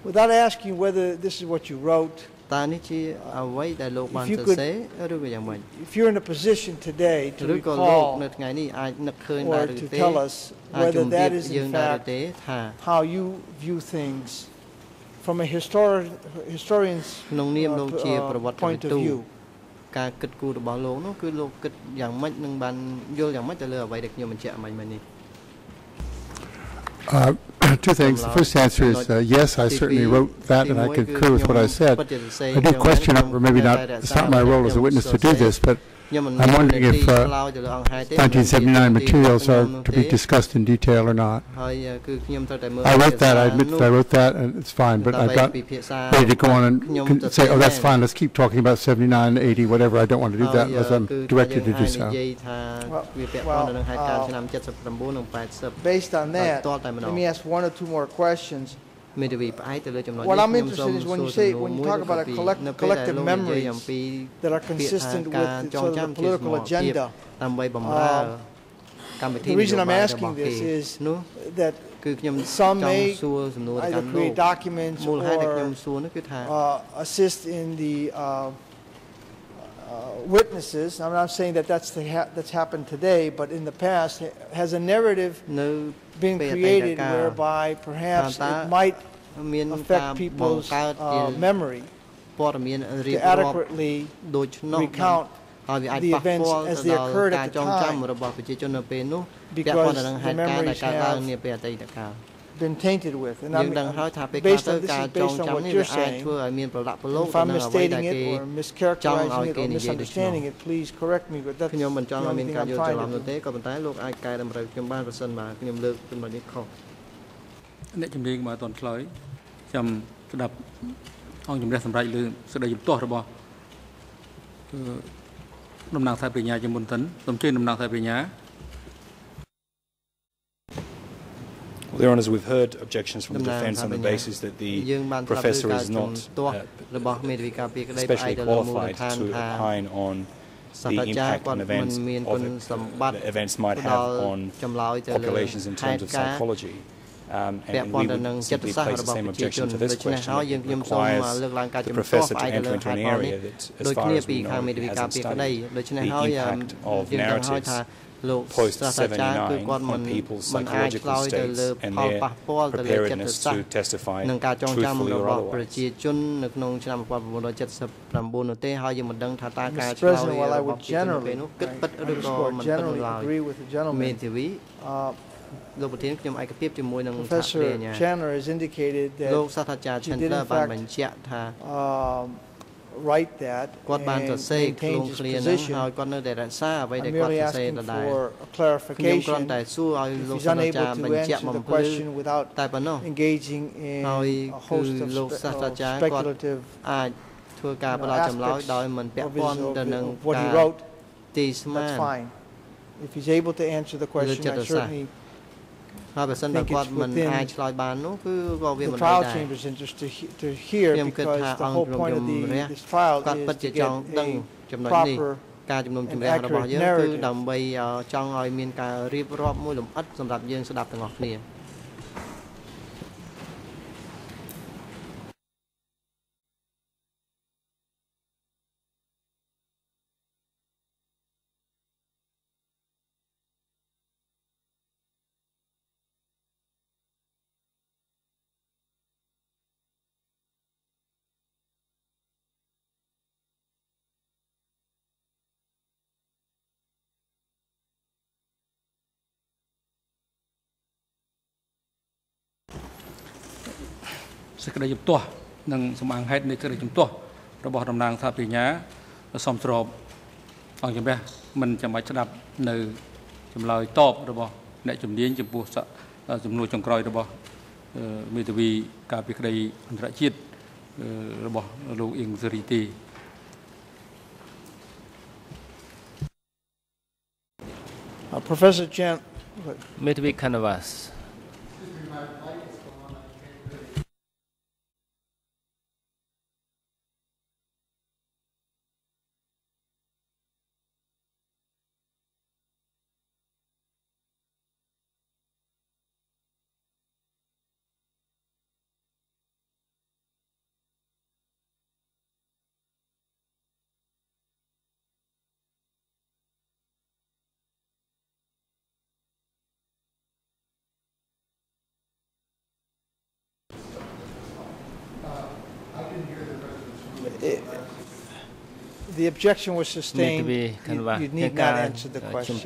without asking whether this is what you wrote តើនេះជាអ្វីដែលលោកបាន If you សរ could- សេរឬក៏យ៉ាងម៉េច if you're in a position today to ឬក៏លោកនៅ recall ថ្ងៃនេះអាចនឹកឃើញដែរ or ឬ to ទេ tell us អាចជ whether ម្រាប that is យើង in ដែរឬ fact ទេថា how you view things from a histori- historian's ក្នុងនាម uh, លោកជា uh, ប្រវត្តិ point វិ of ទូ view ការគិតគូររបស់លោកនោះគឺលោកគិតយ៉ាងម៉េចនឹងបានយល់យ៉ាងម៉េចទៅលើអ្វីដែលខ្ញុំបញ្ជាក់មិញមិញនេះ Uh, two things. The first answer is uh, yes, I certainly wrote that, and I concur with what I said. I do question, or maybe not, it's not my role as a witness to do this, but I'm wondering if uh, 1979 materials are to be discussed in detail or not. I wrote that, I admit that I wrote that, and it's fine, but I've got ready to go on and say, oh, that's fine, let's keep talking about 79, 80, whatever. I don't want to do that unless I'm directed to do so. Well, well, uh, based on that, let me ask one or two more questions. What I'm interested in is when you say, when you talk about a collect, collective memories that are consistent with sort of the political agenda, um, the reason I'm asking this is that some may either create documents or uh, assist in the uh, uh witnesses. I'm not saying that that's, ha that's happened today, but in the past has a narrative no been ពេលអតីត created កាល whereby perhapsតើ it might មានការ affect បង្ people's កើតជា uh, memory ព័ត៌មានរៀប to រាប់ adequately ដូច្នោះ recount ហើយវាអាច the ប៉ះពាល់ events ទៅ as they ដល់ occurred ការ at ច the ងចាំ time របស់ប្រជាជននៅពេលនោះពាក់ because ព័ន្ធទៅនឹងហេតុ the ការណ៍ដែល memories កើតឡើង have នាពេលអតីតកាល been tainted with. And យើង I'm, ដឹងហើយថាពេលខ្លះ based ទៅ on this ការ is ចង based on ចាំ what នេះ you're វាអាច saying. ធ្វើឲ្យមានប្រឡាក់ប្រឡូក If ទៅ I'm នឹងអ្វីដែល misstating គេ it or ចង់ឲ្យ mischaracterizing it គេ or និយាយដូច្នោះ misunderstanding it, please correct me. But that's ខ្ញុំមិនចង់ the ឲ្យ only មាន thing ការ I'm យល់ច្រឡំ trying នោះ to ទេ do. ក៏ប៉ុន្តែលោកអាចកែតម្រូវខ្ញុំបានប្រសិនបើខ្ញុំលើកចំណុចនេះខុសអ្នកជំនាញមកអត់ទាន់ឆ្លើយខ្ញុំស្ដាប់អង្គជំនះសម្រាប់លើសេចក្តីជំទាស់របស់គឺតំណាងសាយបញ្ញាជាមុនសិនសូមជឿតំណាងសាយបញ្ញា Well, Your Honours, we've heard objections from the defence on the basis that the professor is not uh, especially qualified to opine on the impact on events, of, uh, events might have on populations in terms of psychology. Um, and, we would simply place the same objection to this question. It requires the professor to enter into an area that, as far as we know, hasn't studied the impact of narratives. លោក post សាស្ត្រាចារ្យគឺគាត់មិន79 on people's មិនអាចឆ្លើយ psychological ទៅ states លើ and ផល their ប៉ះពាល់ទៅលើចិត្ត preparedness សាស្ to ត្រ testify និងការចងចាំ truthfully រ or របស់ otherwise. ប្រជាជននៅក្នុងឆ្នាំ1979នោះទេហើយយើងមិនដឹងថាតើការ Mr. ឆ្លើយ President, while I របស់ would ប្រជាជននៅពេល generally, នោះគិត I ពិតឬក៏ underscore, មិនពិតនោះ generally ឡើយ agree with the មេ gentleman. ធាវី Uh, លោកប្រធានខ្ញុំឯកភាពជាមួយនឹងសហគ្រា Professor សញ្ញា Chandler has indicated លោក that សាស្ត្រាចារ្យ he did Chandler in បាន fact បញ្ជាក់ថា um, write that គាត់បាន and សរសេរខ្លួន maintains his ឃ្លាហ្នឹង position. ហើយគាត់នៅតែរក្សាអ្វីដែល I'm គាត់ merely សរសេរ asking ដដែល for a ខ្ញុំគ្រាន់ clarification តែសួរឲ្យ if លោក he's សាស្ត្រាចារ្យ unable to បញ្ជាក់ answer បំ the ភ្លឺ question without តែប៉ុណ្ណោះ engaging in ហើយ a host of គឺលោក spe- សាស្ត្រា of ចារ្យគាត់ speculative អាចធ្វើការផ្ដល់ចម្លើយ aspects ដោយមិនពាក់ of ព័ his, ន្ធ of ទៅនឹង what កា he រ wrote. ទីស្មាន That's fine. If he's able to answer the question, I Legit certainly ហើយបើសិនបើ think it's គាត់មិន within អាចឆ្លើយបាននោះគឺក៏វា the មិន trial ដែរ chamber's interest to, he- to hear ខ្ញុំគិត because ថា the អង្គ whole ជំ point នុ of ំ the, រះ this trial គាត់ពិត is ជា to ច get ង់ដឹង a ចំណុចនេះ proper ការជំនុំជម្រះ and របស់យើង accurate គឺ narrative. ដើម្បីឲ្យចង់ឲ្យមានការរៀបរាប់មួយលម្អិតសម្រាប់យើងស្ដាប់ទាំងអស់គ្នា សេចក្តីជំទាស់និងសម្អាងហេតុនៃសេចក្តីជំទាស់របស់តំណាងសាភិញ្ញាសំស្របអង្គជំរះមិនចាំបាច់ស្ដាប់នៅចម្លើយតបរបស់អ្នកជំនាញចំពោះសសំណួរចុងក្រោយរបស់អឺមេធាវីការពីក្តីអន្តរជាតិអឺរបស់លោកអៀងសេរីទេ Uh, Professor Chan, មេធាវី Canvas the objection was sustained, you, you need not answer the question.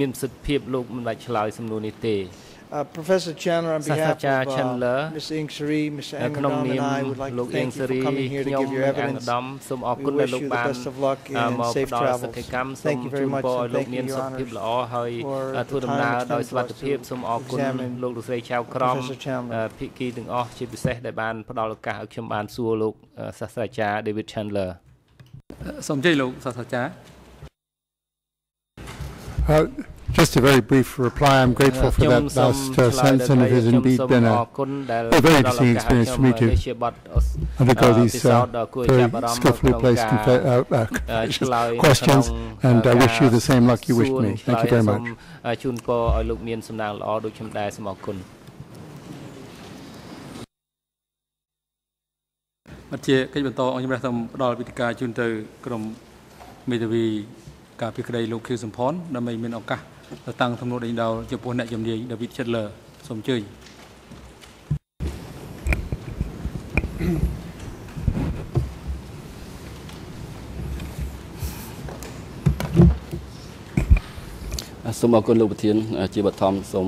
មានសិទ្ធិភាពលោកមិនបាច់ឆ្លើយសំណួរនេះទេ Uh, Professor Chandler, on behalf of uh, Ms. Ingsari, Mr. Angadam, and I would like to thank you for coming here to give your evidence. We wish you the best of luck and safe travels. Thank you very much, and thank you, Your Honor, for the time and for us to examine Professor Chandler. ភាគីទាំងអស់ជាពិសេសដែលបានផ្ដល់ឱកាសឲ្យខ្ញុំបានសួរលោកសាស្ត្រាចារ្យ David Chandler សូមជ័យលោកសាស្ត្រាចារ្យ Just a very brief reply. I'm grateful for that last uh, sentence, and it has indeed been a, a very interesting experience for me to undergo these uh, very skillfully placed uh, uh, questions, and I wish you the same luck you wished me. Thank you very much. ជូនពរឲ្យលោកមានសំណាងល្អដូចខ្ញុំដែរសូមអរគុណមកជាកិច្ចបន្តអង្គជំរះសូមផ្ដល់វិធីការជូនទៅក្រុមមេធាវី ការពីក្តីលោកខៀវសំផនដើម្បីមានឱកាសទៅតាំងសំណួរដេញដោលចំពោះអ្នកជំនាញ David Chandler សូមអញ្ជើញសូមអរគុណលោកប្រធាន ជាបឋមសូម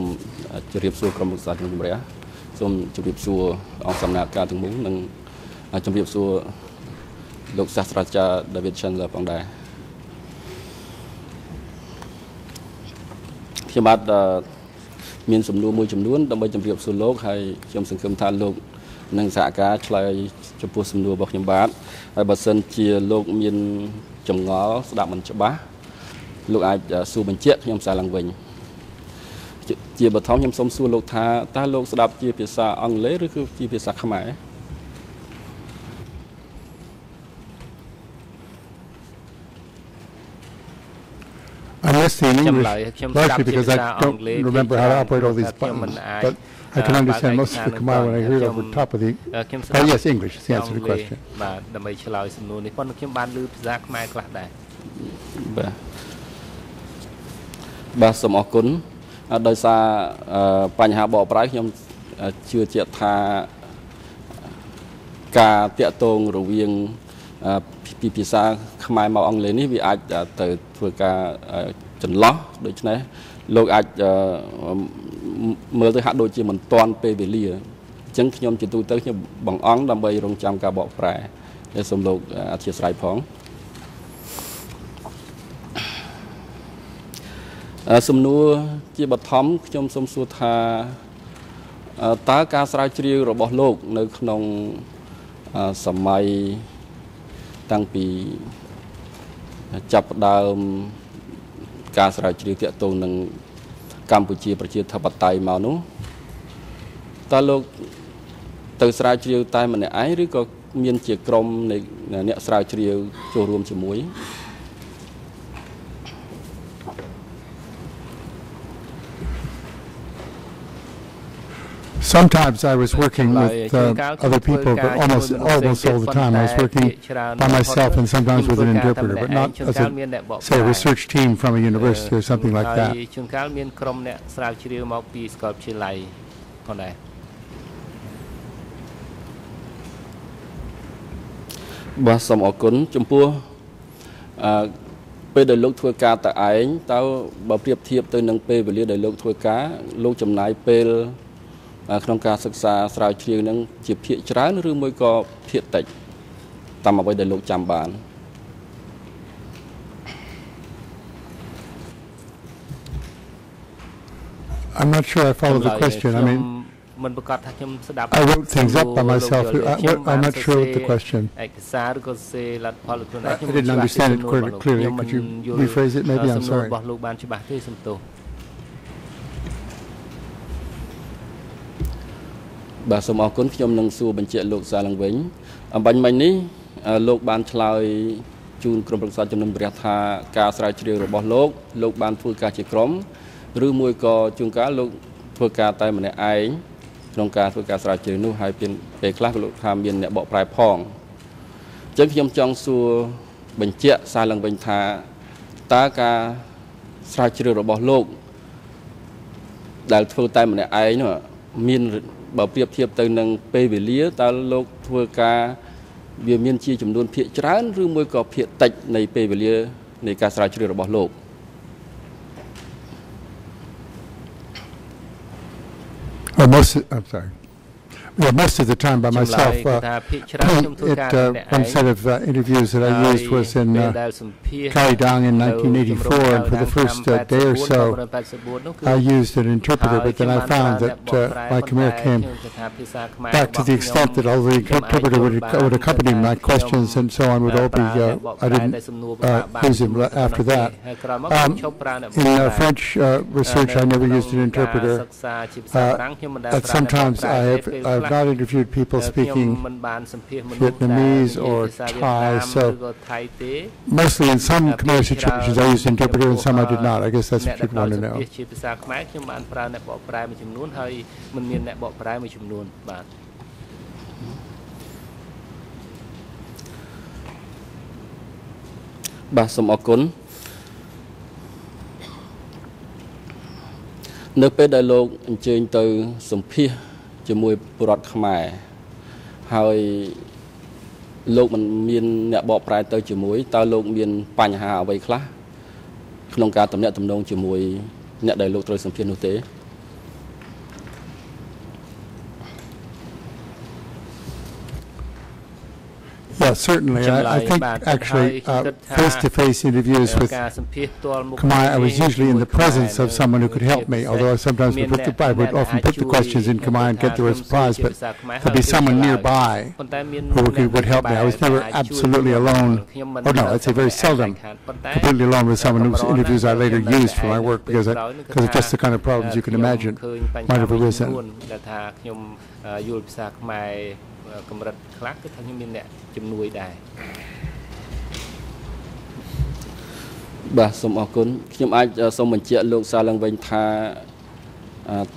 ជម្រាបសួរក្រុមប្រឹក្សាជំរះសូមជម្រាបសួរអង្គសំណាក់ការទាំងមូលនិងជម្រាបសួរលោកសាស្ត្រាចារ្យ David Chandler ផងដែរ ខ្ញុំបាទមានសំណួរមួយចំនួនដើម្បីជម្រាបសួរលោកហើយខ្ញុំសង្ឃឹមថាលោកនឹងសហការឆ្លើយចំពោះសំណួររបស់ខ្ញុំបាទហើយបើសិនជាលោកមានចម្ងល់ស្ដាប់មិនច្បាស់លោកអាចសួរបញ្ជាក់ខ្ញុំសារឡើងវិញជាបឋមខ្ញុំសូមសួរលោកថាតើលោកស្ដាប់ជាភាសាអង់គ្លេសឬគឺជាភាសាខ្មែរ I'm listening in English, largely because I don't remember how to operate all these buttons, but I can understand most of the Khmer when I hear it over top of the, oh yes, English is the answer to the question. បាទដើម្បីឆ្លើយសំណួរនេះប៉ុន្តែខ្ញុំបានឮភាសាខ្មែរខ្លះដែរបាទបាទសូមអរគុណដោយសារបញ្ហាបកប្រែខ្ញុំជឿជាក់ថាការតាក់ទងរវាងពីភាសាខ្មែរមកអង់គ្លេសនេះវាអាចទៅធ្វើការ ចន្លោះដូច្នេះលោកអាចមើលទៅហាក់ដូចជាមិនទាន់ពេលវេលាអញ្ចឹងខ្ញុំជាទូទៅខ្ញុំបងអង្គដើម្បីរងចាំការបកប្រែហើយសូមលោកអធិស្ឋានផងសំណួរជាបឋមខ្ញុំសូមសួរថាតើការស្រាវជ្រាវរបស់លោក នៅក្នុងសម័យតាំងពីចាប់ផ្ដើម ការស្រាវជ្រាវទាក់ទងនឹងកម្ពុជាប្រជាធិបតេយ្យមកនោះតើលោកទៅស្រាវជ្រាវតែម្នាក់ឯងឬក៏មានជាក្រុមនៃអ្នកស្រាវជ្រាវចូលរួមជាមួយ Sometimes I was working with uh, other people, but almost almost all the time I was working by myself and sometimes with an interpreter, but not as a, say a research team from a university or something like that. ជួនកាលមានក្រុមអ្នកស្រាវជ្រាវមកពីសាកលវិទ្យាល័យផងដែរបាទសូមអរគុណចំពោះអឺពេលដែលលោកធ្វើការតឯងតើបើប្រៀបធៀបទៅនឹងពេលវេលាដែលលោកធ្វើការលោកចំណាយពេល ក្នុងការសិក្សាស្រាវជ្រាវនឹងជាភាកច្រើនឬមួយក៏ភាកតិចតាមអ្វីដែលលោកចាំបាន I'm not sure I follow the question. I mean មិនប្រកាសថាខ្ញុំស្ដាប់ I wrote things up by myself. I'm not sure what the question. ឯកសារឬក៏សេលទ្ធផលខ្លួនឯងខ្ញុំ I didn't understand it clearly. Could you rephrase it maybe? I'm sorry. របស់លោកបានច្បាស់ទេសំទោស បាទសូមអរគុណខ្ញុំនឹងសួរបញ្ជាក់លោកសារឡើងវិញអំបញ្ញមិញនេះលោកបានឆ្លើយជូនក្រុមប្រឹក្សាជំនុំជម្រះថាការស្រាវជ្រាវរបស់លោក លោកបានធ្វើការជាក្រុមឬមួយក៏ជួនកាលលោកធ្វើការតែម្នាក់ឯងក្នុងការធ្វើការស្រាវជ្រាវនោះហើយពេលពេលខ្លះលោកថាមានអ្នកបកប្រែផងអញ្ចឹងខ្ញុំចង់សួរបញ្ជាក់សារឡើងវិញថាតើការស្រាវជ្រាវរបស់លោក ដែលធ្វើតែម្នាក់ឯងនោះមាន បើប្រៀបធៀបទៅនឹងពេលវេលាតើលោកធ្វើការវាមានជាចំនួនភាគច្រើនឬមួយក៏ភាគតិចនៃពេលវេលានៃការស្រាវជ្រាវរបស់លោក Well, most, I'm sorry. Well, most of the time by myself. Uh, it, uh, one set of uh, interviews that I used was in uh, Khao-I-Dang in 1984, and for the first uh, day or so, I used an interpreter, but then I found that uh, my Khmer came back to the extent that all the interpreter would, would accompany my questions and so on would all be, uh, I didn't uh, use him after that. Um, in uh, French uh, research, I never used an interpreter. Sometimes I have, I've have not interviewed people speaking Vietnamese or Thai, so mostly in some Khmer situations I used interpreter and some I did not. I guess that's what you'd want to know. ជាភាសាខ្មែរខ្ញុំបានប្រើអ្នកបកប្រែមួយចំនួនហើយមិនមានអ្នកបកប្រែមួយចំនួនបាទបាទសូមអរគុណនៅពេលដែលលោកអញ្ជើញទៅសម្ភាស ជាមួយពលរដ្ឋខ្មែរហើយលោកមិនមានអ្នកបកប្រែទៅជាមួយតើលោកមានបញ្ហាអ្វីខ្លះក្នុងការតំណាក់តំណងជាមួយអ្នកដែលលោកត្រូវសម្ភាសន៍នោះទេ Yes, certainly. I, I think actually face-to-face interviews with Khmer, I was usually in the presence of someone who could help me, although I sometimes would put the, I would often put the questions in Khmer and get the replies, but there'd be someone nearby who could, would help me. I was never absolutely alone. Oh no, I'd say very seldom completely alone with someone whose interviews I later used for my work because, I, because of just the kind of problems you can imagine might have arisen. កម្រិតខ្លះគឺថាខ្ញុំមានអ្នកជំនួយដែរបាទសូមអរគុណខ្ញុំអាចសូមបញ្ជាក់លោកសារឡើងវិញថា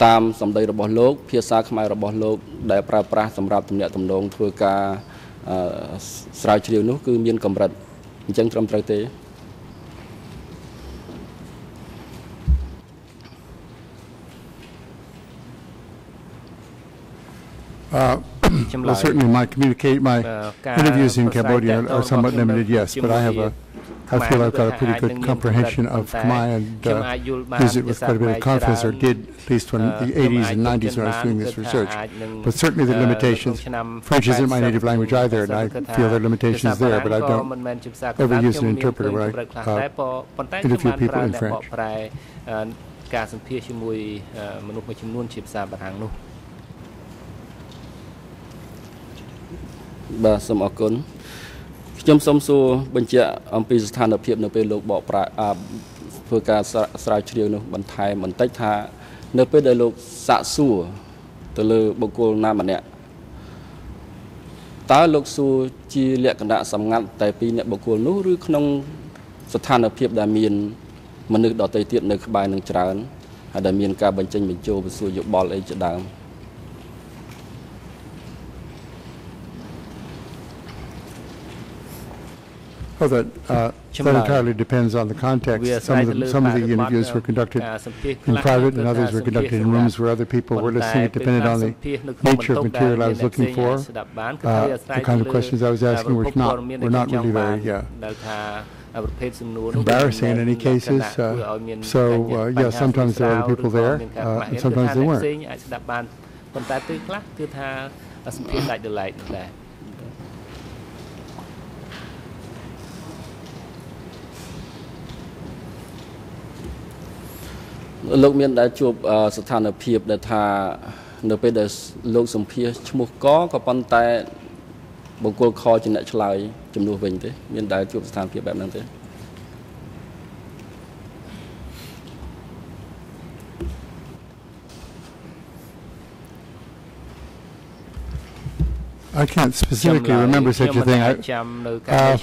តាមសម្ដីរបស់លោក ភាសាខ្មែររបស់លោក ដែលប្រើប្រាស់សម្រាប់ទំនាក់ទំនងធ្វើការស្រាវជ្រាវនោះគឺមានកម្រិតអញ្ចឹងត្រឹមត្រូវទេ Uh, well, certainly my communicate my interviews in Cambodia are somewhat limited, yes, but I have a I feel I've got a pretty good comprehension of Khmer and uh, use it with quite a bit of confidence, or did at least when the 80s and 90s when I was doing this research. But certainly the limitations. French isn't my native language either, and I feel there are limitations there, but I don't ever use an interpreter when I uh, interview people in French. បារាំងនោះបាទសូមអរគុណខ្ញុំសូមសួរបញ្ជាក់អំពីស្ថានភាពនៅពេលលោកបកប្រាធ្វើការស្រាវជ្រាវនោះបន្ថែមបន្តិចថា នៅពេលដែលលោកសាកសួរទៅលើបុគ្គលណាម្នាក់តើលោកសួរជាលក្ខណៈសម្ងាត់តែពីអ្នកបុគ្គលនោះឬក្នុងស្ថានភាពដែលមានមនុស្សដទៃទៀតនៅក្បែរនឹងច្រើនហើយដែលមានការបញ្ចេញបញ្ចូលពសួរយោបល់អីជាដើម Well, that, uh, that entirely depends on the context. Some of the, some of the interviews were conducted in private and others were conducted in rooms where other people were listening. It depended on the nature of material I was looking for. Uh, the kind of questions I was asking were not, were not really very, yeah, embarrassing in any cases. Uh, so, uh, yeah, sometimes there were people there, uh, and sometimes there weren't. លោ កមានដែលជួបស្ថានភាពដែលថានៅពេលដែលលោកសម្ភាសឈ្មោះកក៏ប៉ុន្តែបង្គោលខជាអ្នកឆ្លើយជំនួសវិញទេមានដែលជួបស្ថានភាពបែបហ្នឹងទេ I can't specifically remember such a thing. I, uh,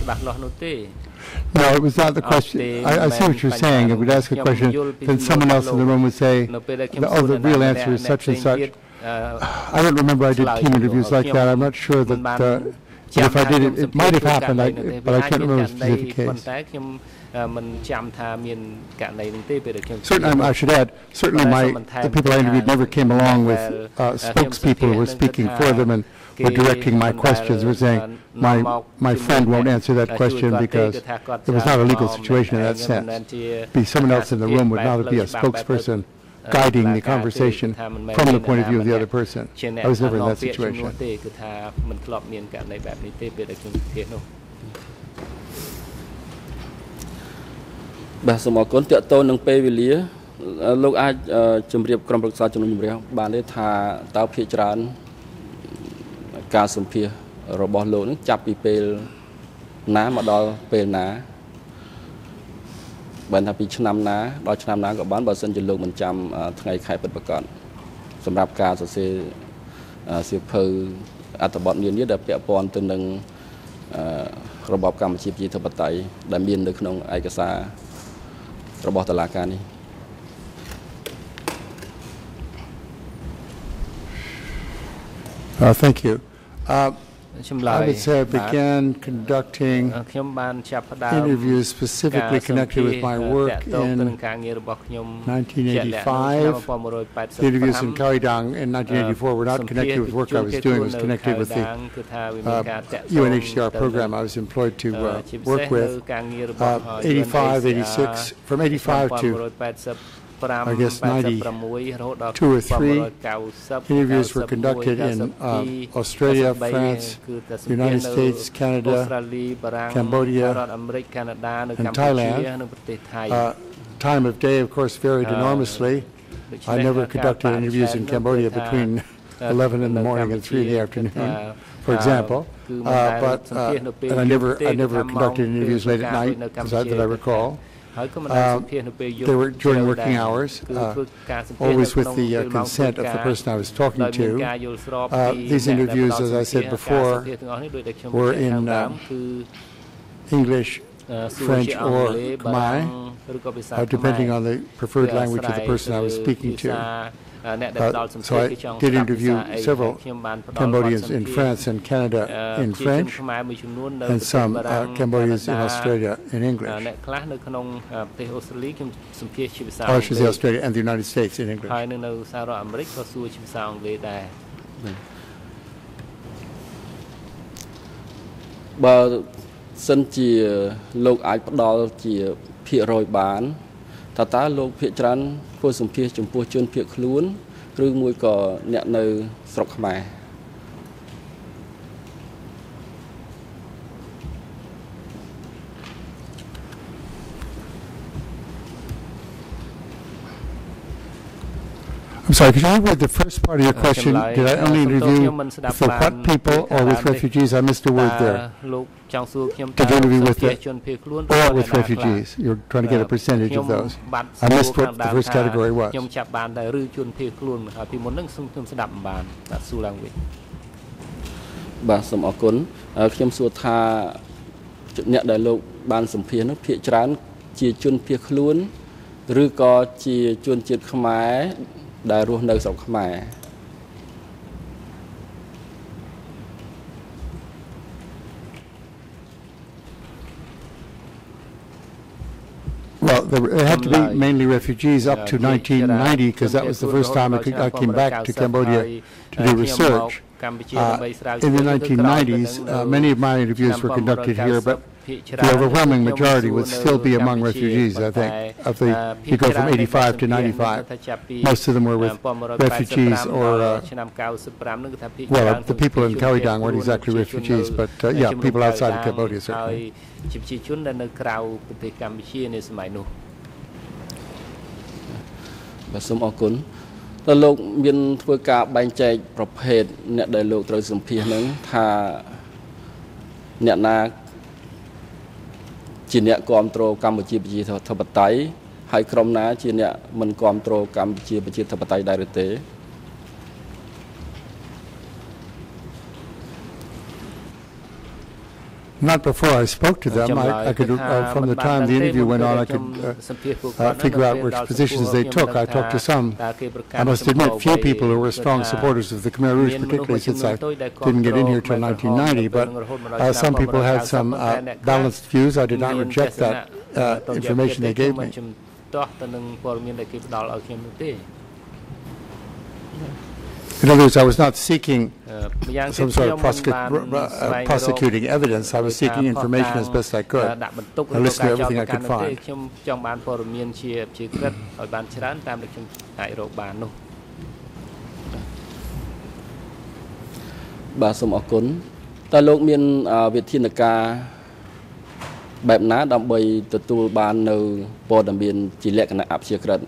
no, it was not the question. I, I see what you're saying. It would ask a question, then someone else in the room would say, oh, the real answer is such and such. I don't remember I did team interviews like that. I'm not sure that, uh, but if I did it, it might have happened, I, but I can't remember a specific case. Certainly, I should add, certainly my, the people I interviewed never came along with uh, spokespeople who were speaking for them and were directing my questions were saying, my, my friend won't answer that question because it was not a legal situation in that sense. Be someone else in the room would not be a spokesperson guiding the conversation from the point of view of the other person. I was never in that situation. គឺថាมันធ្លាប់មានករណីបែបនេះទេពេលដែលខ្ញុំពិភាក្សានោះបាទសូមអរគុណតកតូននឹងពេលវេលាលោកអាចជម្រាបក្រុមប្រឹក្សាជំនុំជម្រះបានទេថាតើភាគច្រើន ការសម្ភាសរបស់លោកនឹងចាប់ពីពេលណាមកដល់ពេលណាបើថាពីឆ្នាំណាដល់ឆ្នាំណាក៏បានបើសិនជាលោកមិនចាំថ្ងៃខែពិតប្រាកដសម្រាប់ការសរសេរសៀវភៅអត្ថបទនានាដែលពាក់ព័ន្ធទៅនឹងរបបកម្ពុជាប្រជាធិបតេយ្យដែលមាននៅក្នុងឯកសាររបស់តុលាការនេះ Uh, thank you. Uh, I would say I began conducting interviews specifically connected with my work in 1985. The interviews in Khao-I-Dang in 1984 were not connected with work I was doing, it was connected with the uh, UNHCR program I was employed to uh, work with. Uh, 85, 86, from 85 to I guess 92 or 3 interviews were conducted in uh, Australia, France, United States, Canada, Cambodia, and Thailand. Uh, time of day, of course, varied enormously. I never conducted interviews in Cambodia between 11 in the morning and 3 in the afternoon, for example. Uh, but uh, and I never, I never conducted interviews late at night, as I, that I recall. Uh, they were during working hours, uh, always with the uh, consent of the person I was talking to. Uh, these interviews, as I said before, were in um, English, French, or Khmer, uh, depending on the preferred language of the person I was speaking to. Uh, so I did interview several Cambodians in France and Canada in French, and some uh, Cambodians in Australia in English. Or I should say Australia and the United States in English. ហើយនៅសហរដ្ឋអាមេរិកក៏សួរជាភាសាអង់គ្លេសដែរបើសិនជាលោកអាចផ្ដល់ជាភាគរយបាន តើតើលោកភាគច្រើនធ្វើសម្ភាសចំពោះជនភៀសខ្លួន ឬមួយក៏អ្នកនៅស្រុកខ្មែរ I'm sorry, could you repeat the first part of your question? Did I only interview for what people or with refugees? I missed a word there. Did you interview with the, or with refugees? You're trying to get a percentage of those. I missed what the first category was. ខ្ញុំចាប់បានតែឬជនភៀសខ្លួនហើយពីមុនហ្នឹងខ្ញុំស្ដាប់មិនបានបាទសួរឡើងវិញបាទសូមអរគុណខ្ញុំសួរថាអ្នកដែលលោកបានសម្ភាសនោះភាគច្រើនជាជនភៀសខ្លួន ឬក៏ជាជនជាតិខ្មែរ ដែលរស់នៅស្រុកខ្មែរ Well, there, it had to be mainly refugees up to 1990 because that was the first time I, could, I came back to Cambodia to do research. Uh, in the 1990s, uh, many of my interviews were conducted here, but the overwhelming majority would still be among refugees, I think. If they, you go from 85 to 95, most of them were with refugees or, uh, well, the people in Khao-I-Dang weren't exactly refugees, but uh, yeah, people outside of Cambodia certainly. ជាប្រជាជនដែលនៅក្រៅប្រទេសកម្ពុជានាសម័យនោះបាទសូមអរគុណតើលោកមានធ្វើការបែងចែកប្រភេទអ្នកដែលលោកត្រូវសម្ភាសនឹងថាអ្នកណាជាអ្នកគ្រប់គ្រងកម្ពុជាប្រជាធិបតេយ្យហើយក្រុមណាជាអ្នកមិនគ្រប់គ្រងកម្ពុជាប្រជាធិបតេយ្យដែរឬទេ Not before I spoke to them. I, I could, uh, from the time the interview went on, I could uh, uh, figure out which positions they took. I talked to some, I must admit, few people who were strong supporters of the Khmer Rouge, particularly since I didn't get in here till 1990. But uh, some people had some uh, balanced views. I did not reject that uh, information they gave me. In other words, I was not seeking some sort of uh, prosecuting evidence. I was seeking information as best I could. I listened to everything I could find. ខ្ញុំចង់បានព័ត៌មានជាជាក្រិតឲ្យបានច្រើនតាមដែលខ្ញុំអាចរកបាននោះបាទសូមអរគុណតើលោកមានវិធានការបែបណាដើម្បីទទួលបាននៅព័ត៌មានជាលក្ខណៈអព្យាក្រឹត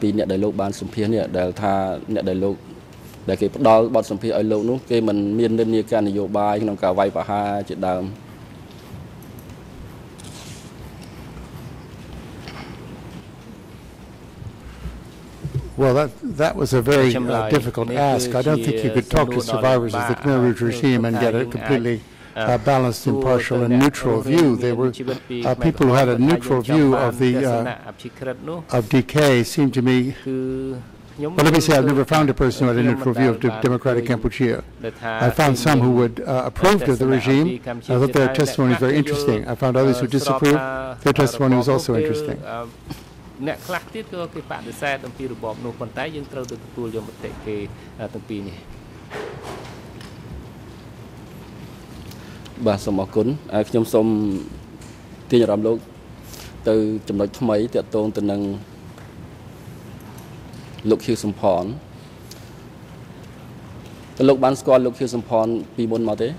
ពីអ្នកដែលលោកបានសម្ភាសនេះដែលថាអ្នកដែលលោក Well, that, that was a very uh, difficult ask. I don't think you could talk to survivors of the Khmer Rouge regime and get a completely uh, uh balanced, impartial, and neutral view. They were uh, people who had a neutral view uh, of the uh, of DK. Seemed to me Well, let me say, I've never found a person who had a neutral view of democratic Kampuchea. I found some who would uh, approved of the regime. I thought their testimony was very interesting. I found others who disapproved. Their testimony was also interesting. អ្នកខ្លះទៀតក៏គេបដិសេធអំពីរបបនោះប៉ុន្តែយើងត្រូវទៅទទួលយកមតិគេទាំងពីរនេះបាទសូមអរគុណខ្ញុំសូមទាញអារម្មណ៍លោកទៅចំណុចថ្មីតាក់ទងទៅនឹង លោកហ៊ីវសំផនតើលោកបានស្គាល់លោកហ៊ីវសំផនពីមុនមកទេ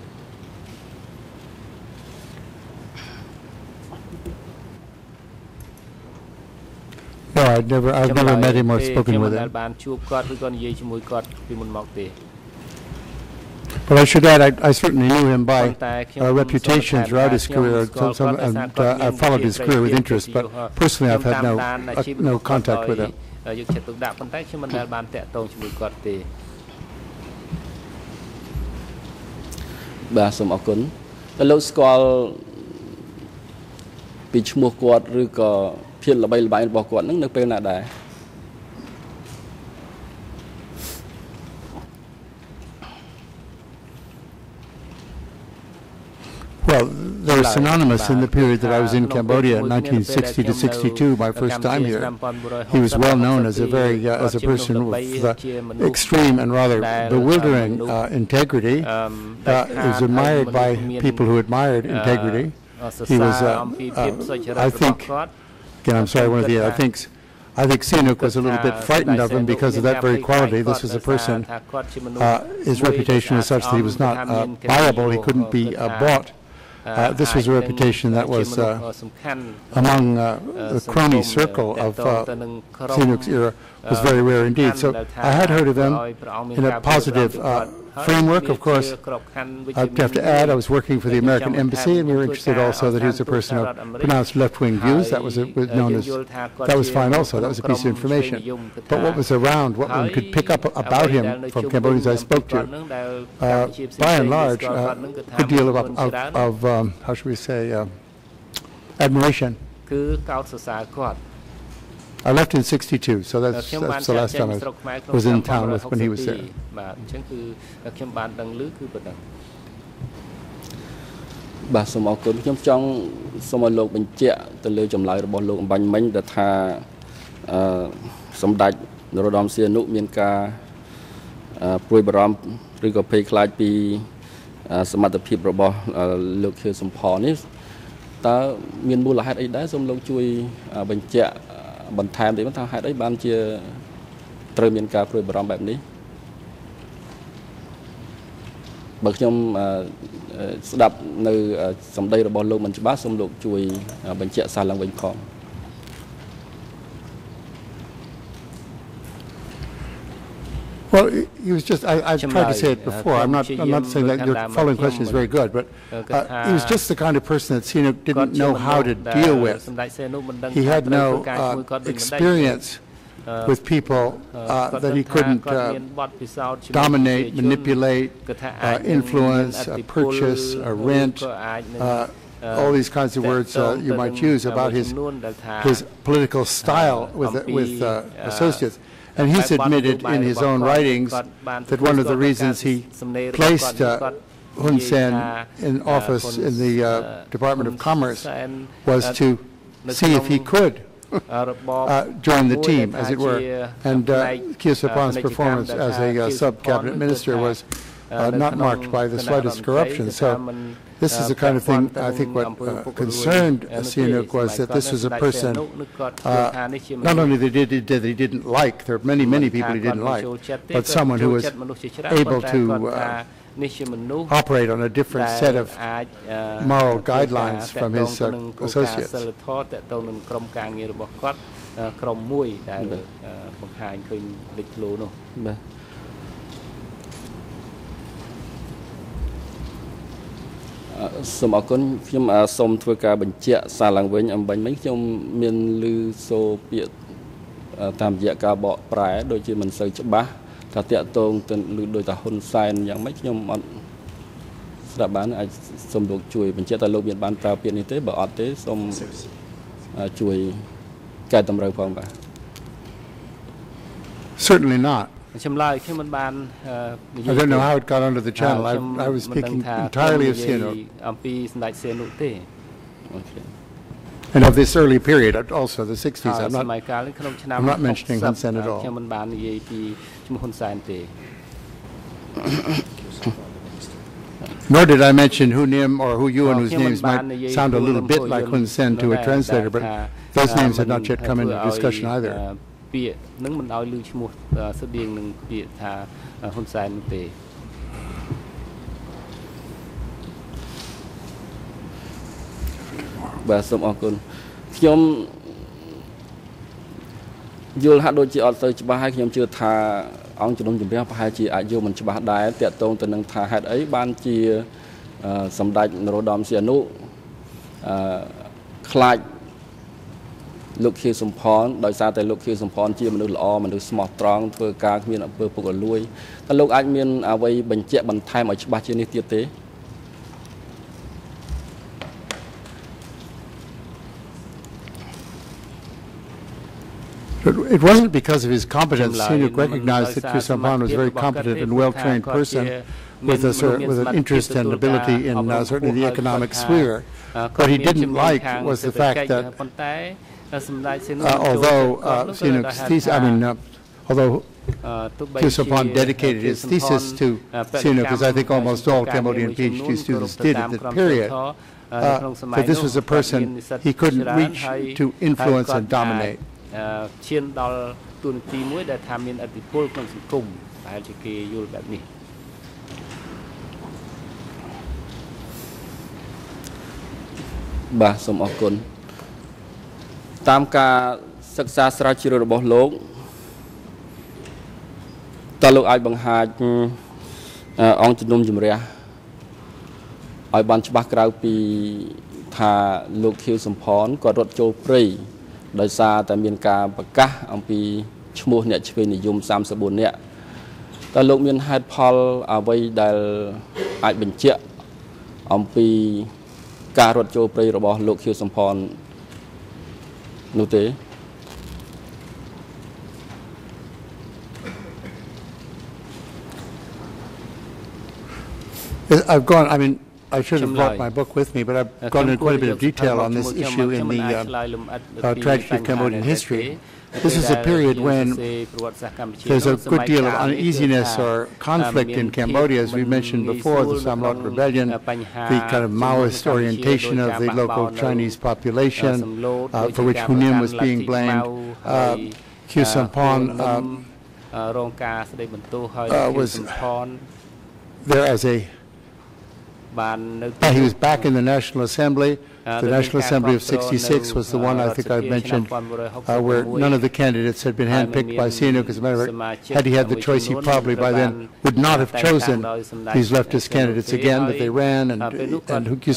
No, I've never I've never met him or spoken with him. But I should add, I, I certainly knew him by uh, reputation throughout his career, some, some, and uh, I followed his career with interest, but personally I've had no, uh, no contact with him. យកចិត្តទុកដាក់ប៉ុន្តែខ្ញុំមិនដែលបានតាក់ទងជាមួយគាត់ទេបាទសូមអរគុណតើលោកស្គាល់ពីឈ្មោះគាត់ឬក៏ភាពល្បីល្បាញរបស់គាត់នឹងនៅពេលណាដែរ Well, they're synonymous in the period that I was in Cambodia, 1960 to 62, my first time here. He was well known as a very, uh, as a person with uh, extreme and rather bewildering uh, integrity. Uh, he was admired by people who admired integrity. He was, uh, uh, I think, again, I'm sorry, one of the, I think, I think Sihanouk was a little bit frightened of him because of that very quality. This was a person, uh, his reputation was such that he was not uh, buyable, he couldn't be uh, bought. Uh, this was a reputation that was uh, among uh, the crony circle of uh, Sihanouk's era was very rare indeed. So I had heard of them in a positive uh, framework, of course, I'd have to add, I was working for the American Embassy, and we were interested also that he was a person of pronounced left-wing views. That was, a, was known as, that was fine also. That was a piece of information. But what was around, what one could pick up about him from Cambodians I spoke to, uh, by and large, uh, a good deal of, of, of um, how should we say, uh, admiration. I left in 62, so that's, that's the last time I was in town with when he was there. បាទសូមអរគុណខ្ញុំចង់សូមឲ្យលោកបញ្ជាក់ទៅលើចម្លើយរបស់លោកអំបញ្ញមិញដែលថាអឺសម្ដេចនរោត្តមសីហនុមានការព្រួយបារម្ភឬក៏ភ័យខ្លាចពីសមត្ថភាពរបស់លោកខៀវសំផននេះតើមានមូលហេតុអីដែរសូមលោកជួយបញ្ជាក់ បន្ថែមតិចថាហេតុអីបានជាត្រូវមានការព្រួយបារម្ភបែបនេះបើខ្ញុំស្ដាប់នៅសម្ដីរបស់លោកមិនច្បាស់សូមលោកជួយបញ្ជាក់សារឡើងវិញផង Well, he was just, I, I tried to say it before. I'm not, I'm not saying that your following question is very good, but uh, he was just the kind of person that Sihanouk didn't know how to deal with. He had no uh, experience with people uh, that he couldn't uh, dominate, manipulate, uh, influence, uh, purchase, rent, all these kinds of words you might use about his, his political style with, with associates. And he's admitted in his own writings that one of the reasons he placed uh, Hun Sen in office in the uh, Department of Commerce was to see if he could uh, join the team, as it were. And uh, Khieu performance as a uh, sub-cabinet minister was uh, not marked by the slightest corruption. So this is the kind of thing I think what uh, concerned Sihanouk was that this was a person, uh, not only that he, did, that he didn't like, there are many, many people he didn't like, but someone who was able to uh, operate on a different set of moral guidelines from his uh, associates. ក្រុមមួយដែលបង្ហាញឃើញលេចធ្លោនោះបាទ សូមអរគុណខ្ញុំសូមធ្វើការបញ្ជាក់សារឡើងវិញអំបញ្ញមិញខ្ញុំមានឮសូរពាក្យតាមរយៈការបកប្រែដូចជាមិនសូវច្បាស់ថាតាក់ទងទៅឮដោយតាហ៊ុនសែនយ៉ាងម៉េចខ្ញុំអត់ស្ដាប់បានអាចសូមលោកជួយបញ្ជាក់តើលោកមានបានប្រើពាក្យនេះទេបើអត់ទេសូមជួយកែតម្រូវផងបាទ Certainly not I don't know how it got onto the channel. I I was speaking entirely of Sihanouk អំពីសម្ដេច and of this early period also the 60s I'm not I'm not mentioning Hun Sen at all. Nor did I mention Hu Nim or Hou Yuon, whose names might sound a little bit like Hun Sen to a translator, but those names had not yet come into discussion either. ពាក្យនឹងមិនឲ្យលើឈ្មោះស្តៀងនឹងពាក្យថាហ៊ុនសែននោះទេបាទសូមអរគុណខ្ញុំយល់ហាក់ដូចជាអត់ទៅច្បាស់ហើយខ្ញុំជឿថាអង្គជំនុំជម្រះប្រហែលជាអាចយល់មិនច្បាស់ដែរតាក់ទងទៅនឹងថាហេតុអីបានជាសម្ដេចនរោត្តមសីហនុអឺខ្លាច លោកខៀវសំផនដោយសារតែលោកខៀវសំផនជាមនុស្សល្អមនុស្សស្មោះត្រង់ធ្វើការគ្មានអំពើពុករលួយតើលោកអាចមានអ្វីបញ្ជាក់បន្ថែមឲ្យច្បាស់ជាងនេះទៀតទេ But it wasn't because of his competence. Sihanouk recognized that Khieu Samphan was a very competent and well-trained person with, a certain, with an interest and ability in uh, certainly the economic sphere. What he didn't like was the fact that although uh, Sihanouk's thesis, I mean, uh, although Khieu Samphan dedicated his thesis to Sihanouk, as I think almost all Cambodian PhD students did at that period, uh, that this was a person he couldn't reach to influence and dominate. ឈានដល់ទូនាទីមួយដែលថាមានអធិពលក្នុងសង្គមប្រហែលជាគេយល់បែបនេះបាទសូមអរគុណ តាមការសិក្សាស្រាវជ្រាវរបស់លោកតើលោកអាចបង្ហាញអង្គជំនុំជម្រះឲ្យបានច្បាស់ក្រៅពីថាលោកខៀវសំផនគាត់រត់ចូលព្រៃដោយសារតែមានការប្រកាសអំពីឈ្មោះអ្នកឆ្វេងនិយម34នាក់តើលោកមានហេតុផលអ្វីដែលអាចបញ្ជាក់អំពីការរត់ចូលព្រៃរបស់លោកខៀវសំផន នោះទេ I've gone I mean I should have brought my book with me, but I've gone into quite a bit of detail on this issue in the uh, uh, tragedy of Cambodian history. This is a period when there's a good deal of uneasiness or conflict in Cambodia, as we mentioned before, the Samlot Rebellion, the kind of Maoist orientation of the local Chinese population, uh, for which Hu Nim was being blamed. Uh, Khieu um, uh, was there as a Ah, he was back in the National Assembly. The National Assembly of 66 was the one I think I mentioned uh, where none of the candidates had been handpicked by Sihanouk. As a matter of fact, had he had the choice, he probably by then would not have chosen these leftist candidates again, but they ran, and, and Khieu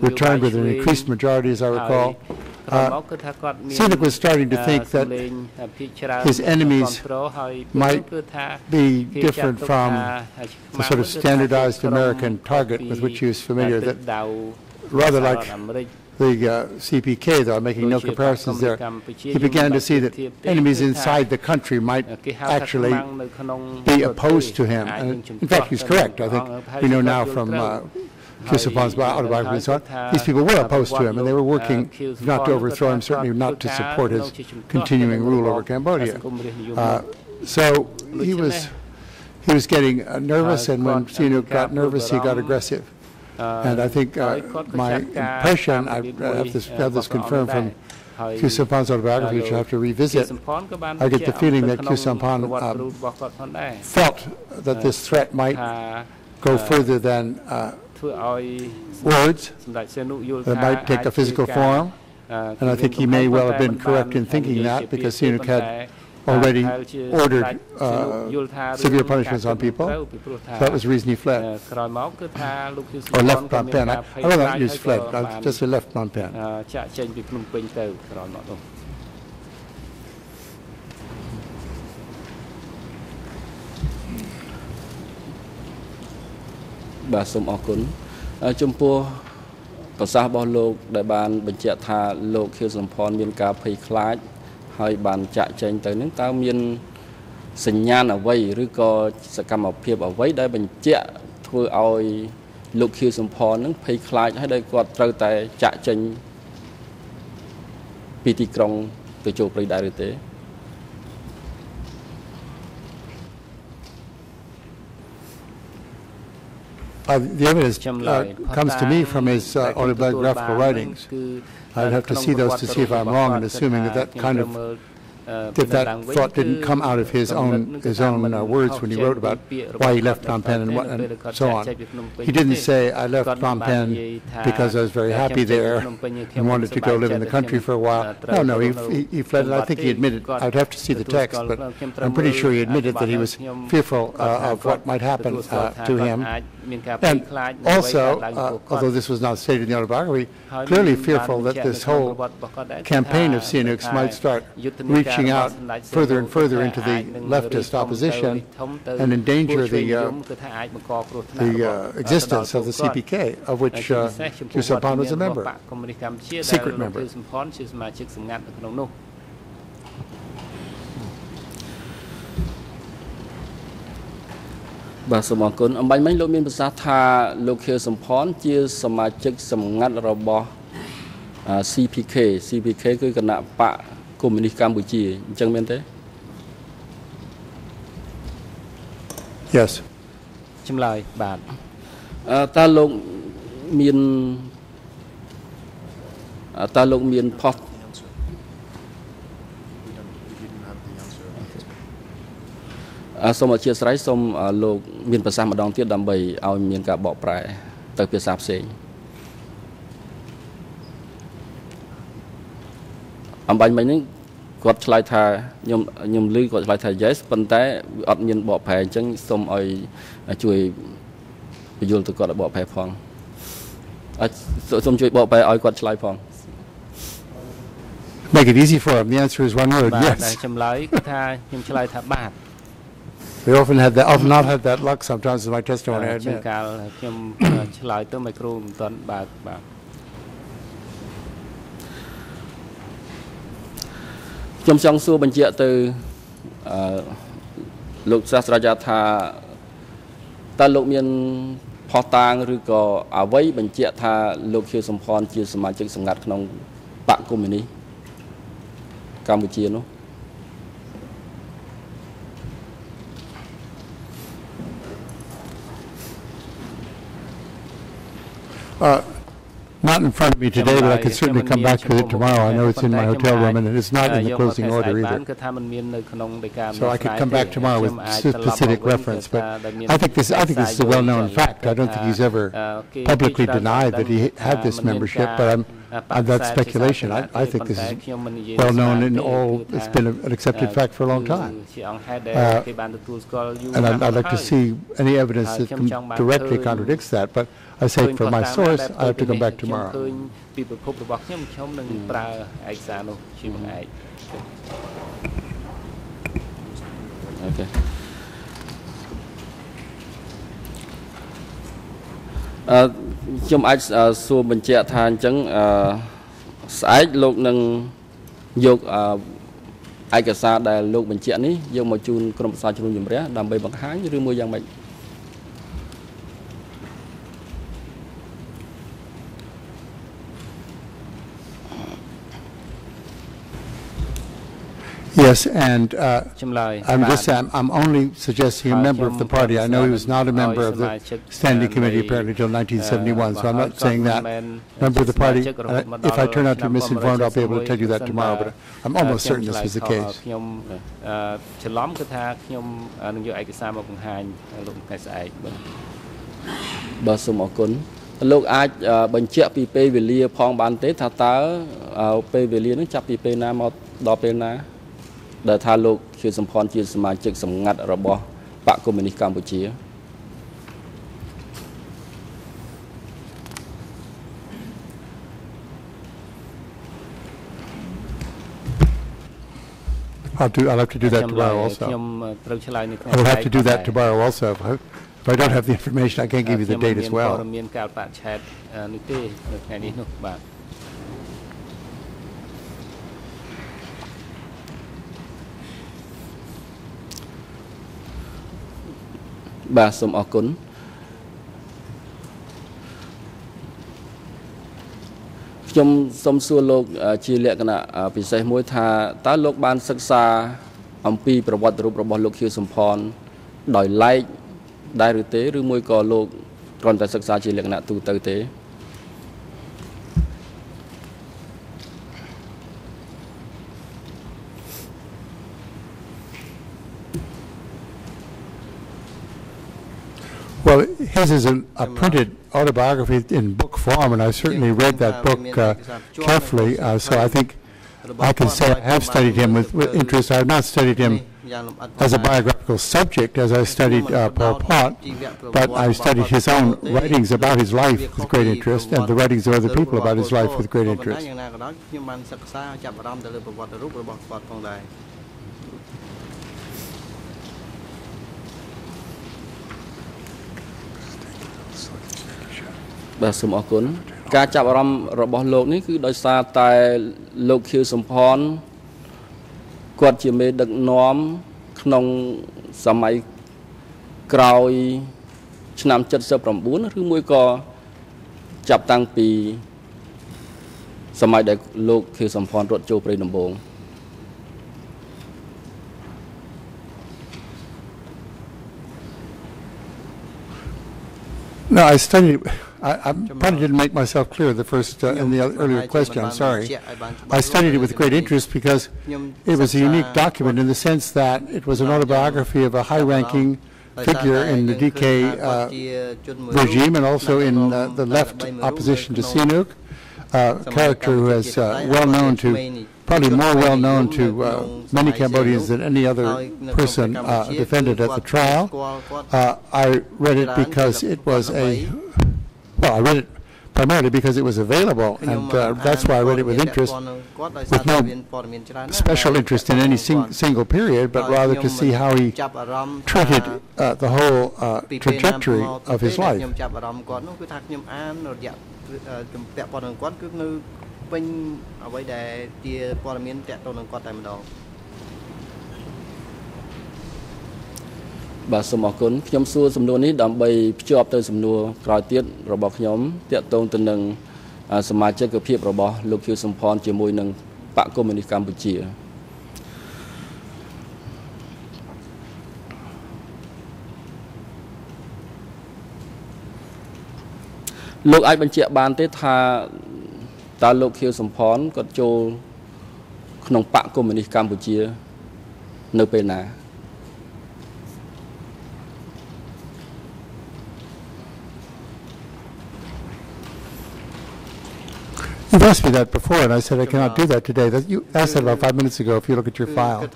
returned with an increased majority, as I recall. Uh, was starting to think that his enemies might be different from the sort of standardized American target with which he was familiar, that rather like the uh, CPK, though I'm making no comparisons there, he began to see that enemies inside the country might actually be opposed to him. And in fact, he's correct. I think we know now from uh, Khieu Samphan's autobiography and so on, these people were opposed to him, and they were working not to overthrow him, certainly not to support his continuing rule over Cambodia. Uh, so he was he was getting uh, nervous, and when Sihanouk got nervous, he got aggressive. And I think uh, my impression, I have this, have this confirmed from Khieu Samphan's autobiography, which I have to revisit, I get the feeling that Khieu Samphan um, felt that this threat might go further than uh, words, that might take a physical form, and I think he may well have been correct in thinking that because Sihanouk had already ordered uh, severe punishments on people. So that was the reason he fled. Or left Phnom Penh. I, I don't not use fled, I just say left Phnom Penh. បាទសូមអរគុណចំពោះប្រសាសន៍របស់លោកដែលបានបញ្ជាក់ថាលោកខៀវសំផនមានការភ័យខ្លាច ហើយបានចាក់ចែងទៅនឹងតើមានសញ្ញាណអ្វីឬក៏សកម្មភាពអ្វីដែលបញ្ជាក់ធ្វើឲ្យលោកខៀវសំផននឹងភ័យខ្លាចហើយដែលគាត់ត្រូវតែចាក់ចេញពីទីក្រុងទៅចូលព្រៃដែរឬទេ Uh, the evidence uh, comes to me from his uh, autobiographical writings. I'd have to see those to see if I'm wrong in assuming that that kind of if that thought didn't come out of his own his own uh, words when he wrote about why he left Phnom Penh and, what, and so on. He didn't say, I left Phnom Penh because I was very happy there and wanted to go live in the country for a while. No, no, he, he, he fled, and I think he admitted, I'd have to see the text, but I'm pretty sure he admitted that he was fearful uh, of what might happen uh, to him. And also, uh, although this was not stated in the autobiography, clearly fearful that this whole campaign of Sihanouk's might start reaching out further and further into the leftist opposition and endanger the, uh, the uh, existence of the CPK, of which uh, Samphan was a member, secret member. បាទសូមអរគុណអំបញ្ញមិញលោកមានប្រសាសន៍ថាលោកខៀវសំផនជាសមាជិកសម្ងាត់របស់ CPK CPK គឺគណៈបកកុម្មុយនីសកម្ពុជាអញ្ចឹងមែនទេ Yes ចម្លើយបាទអឺតើលោកមានតើលោកមានផុស សូមអធិស្ឋានសូមលោកមានប្រសាសន៍ម្ដងទៀតដើម្បីឲ្យមានការបកប្រែទៅភាសាផ្សេងអំបញ្ញមិញហ្នឹងគាត់ឆ្លើយថាខ្ញុំខ្ញុំឮគាត់ឆ្លើយថា yes ប៉ុន្តែអត់មានបកប្រែអញ្ចឹងសូមឲ្យជួយបញ្យល់ទៅគាត់ឲ្យបកប្រែផងអាចសូមជួយបកប្រែឲ្យគាត់ឆ្លើយផង Make it easy for him. The answer is one word. Yes. ចម្លើយគឺថាខ្ញុំឆ្លើយថាបាទ We often have that, often not have that luck sometimes in my testimony, I admit. កាលខ្ញុំឆ្លើយទៅមិនគ្រូមិនទាន់បើកបាទ ខ្ញុំចង់សួរបញ្ជាក់ទៅអឺលោកសាស្ត្រាចារ្យថាតើលោកមានផុសតាងឬក៏អ្វីបញ្ជាក់ថាលោកខៀវសំផនជាសមាជិកសម្ងាត់ក្នុងបកកុម្មុយនីសកម្ពុជានោះ Uh, not in front of me today, but I could certainly come back to it tomorrow. I know it's in my hotel room, and it's not in the closing order either. So I could come back tomorrow with specific reference. But I think this, I think this is a well-known fact. I don't think he's ever publicly denied that he had this membership, but I'm. That's speculation. I, I think this is well known in all, it's been a, an accepted fact for a long time. Uh, and I'd, I'd, like to see any evidence that directly contradicts that. But I say for my source, I have to come back tomorrow. ពីប្រភពរបស់ខ្ញុំខ្ញុំនឹងប្រើឯកសារនោះជាបង្អែកអូខេអឺខ្ញុំអាចសួរបញ្ជាក់ថាអញ្ចឹងអឺស្អែកលោកនឹងយកអឺឯកសារដែលលោកបញ្ជាក់នេះយកមកជូនក្រុមប្រឹក្សាជំនុំជម្រះដើម្បីបង្ហាញឬមួយយ៉ាងម៉េច Yes, and uh, I'm just I'm, I'm only suggesting a member of the party. I know he was not a member of the standing committee apparently until 1971, so I'm not saying that. Member of the party, uh, if I turn out to be misinformed, I'll be able to tell you that tomorrow, but I'm almost certain this was the case. ខ្ញុំច្រឡំគឺថាខ្ញុំនឹងយកឯកសារមកបង្ហាញលោកថ្ងៃស្អែកបាទបាទសូមអរគុណលោកអាចបញ្ជាក់ពីពេលវេលាផងបានទេថាតើពេលវេលានឹងចាប់ពីពេលណាមកដល់ពេលណា ដែលថាលោកខៀវសំផនជាសមាជិកសម្ងាត់របស់បកកុម្មុយនីសកម្ពុជាអត់ do I'll have to do that tomorrow also ខ្ញុំត្រូវឆ្លើយនៅថ្ងៃ I will have to do that tomorrow also if I don't have the information I can't give you the date as well បច្ឆេទនេះទេនៅថ្ងៃនេះនោះបាទបាទសូមអរគុណខ្ញុំសូមសួរលោកជាលក្ខណៈពិសេសមួយថាតើលោកបានសិក្សាអំពីប្រវត្តិរូបរបស់លោកខៀវសំផនដោយឡែកដែរឬទេឬមួយក៏លោកគ្រាន់តែសិក្សាជាលក្ខណៈទូទៅទេ his is a, a printed autobiography in book form, and I certainly read that book uh, carefully. Uh, so I think I can say I have studied him with, with, interest. I have not studied him as a biographical subject as I studied uh, Pol Pot, but I studied his own writings about his life with great interest, and the writings of other people about his life with great interest. បាទសូមអរគុណការចាប់អារម្មណ៍របស់លោកនេះគឺដោយសារតែលោកខៀវសំផនគាត់ជាមេដឹកនាំក្នុងសម័យក្រោយឆ្នាំ79ឬមួយក៏ចាប់តាំងពីសម័យដែលលោកខៀវសំផនរត់ចូលព្រៃដំបង។ No, I studied. I, I probably didn't make myself clear the first uh, in the earlier question. I'm sorry. I studied it with great interest because it was a unique document in the sense that it was an autobiography of a high-ranking figure in the DK uh, regime and also in uh, the left opposition to Sihanouk, a character who is uh, well known to probably more well known to uh, many Cambodians than any other person uh, defended at the trial. Uh, I read it because it was a, well, I read it primarily because it was available, and uh, that's why I read it with interest, with no special interest in any sing single period, but rather to see how he treated uh, the whole uh, trajectory of his life. ពេញអ្វីដែលជាព័ត៌មានតាក់ទងនឹងគាត់តែម្ដងបាទសូមអរគុណខ្ញុំសួរសំណួរនេះដើម្បីភ្ជាប់ទៅសំណួរក្រោយទៀតរបស់ខ្ញុំតាក់ទងទៅនឹងសមាជិកភាពរបស់លោកខៀវសំផនជាមួយនឹងបកកុម្មុយនីសកម្ពុជាលោកអាចបញ្ជាក់បានទេថា តើលោកខៀវសំផនគាត់ចូលក្នុងបកកុម្មុយនីសកម្ពុជានៅពេលណា You've asked me that before, and I said I cannot do that today. That you asked that about five minutes ago. If you look at your file,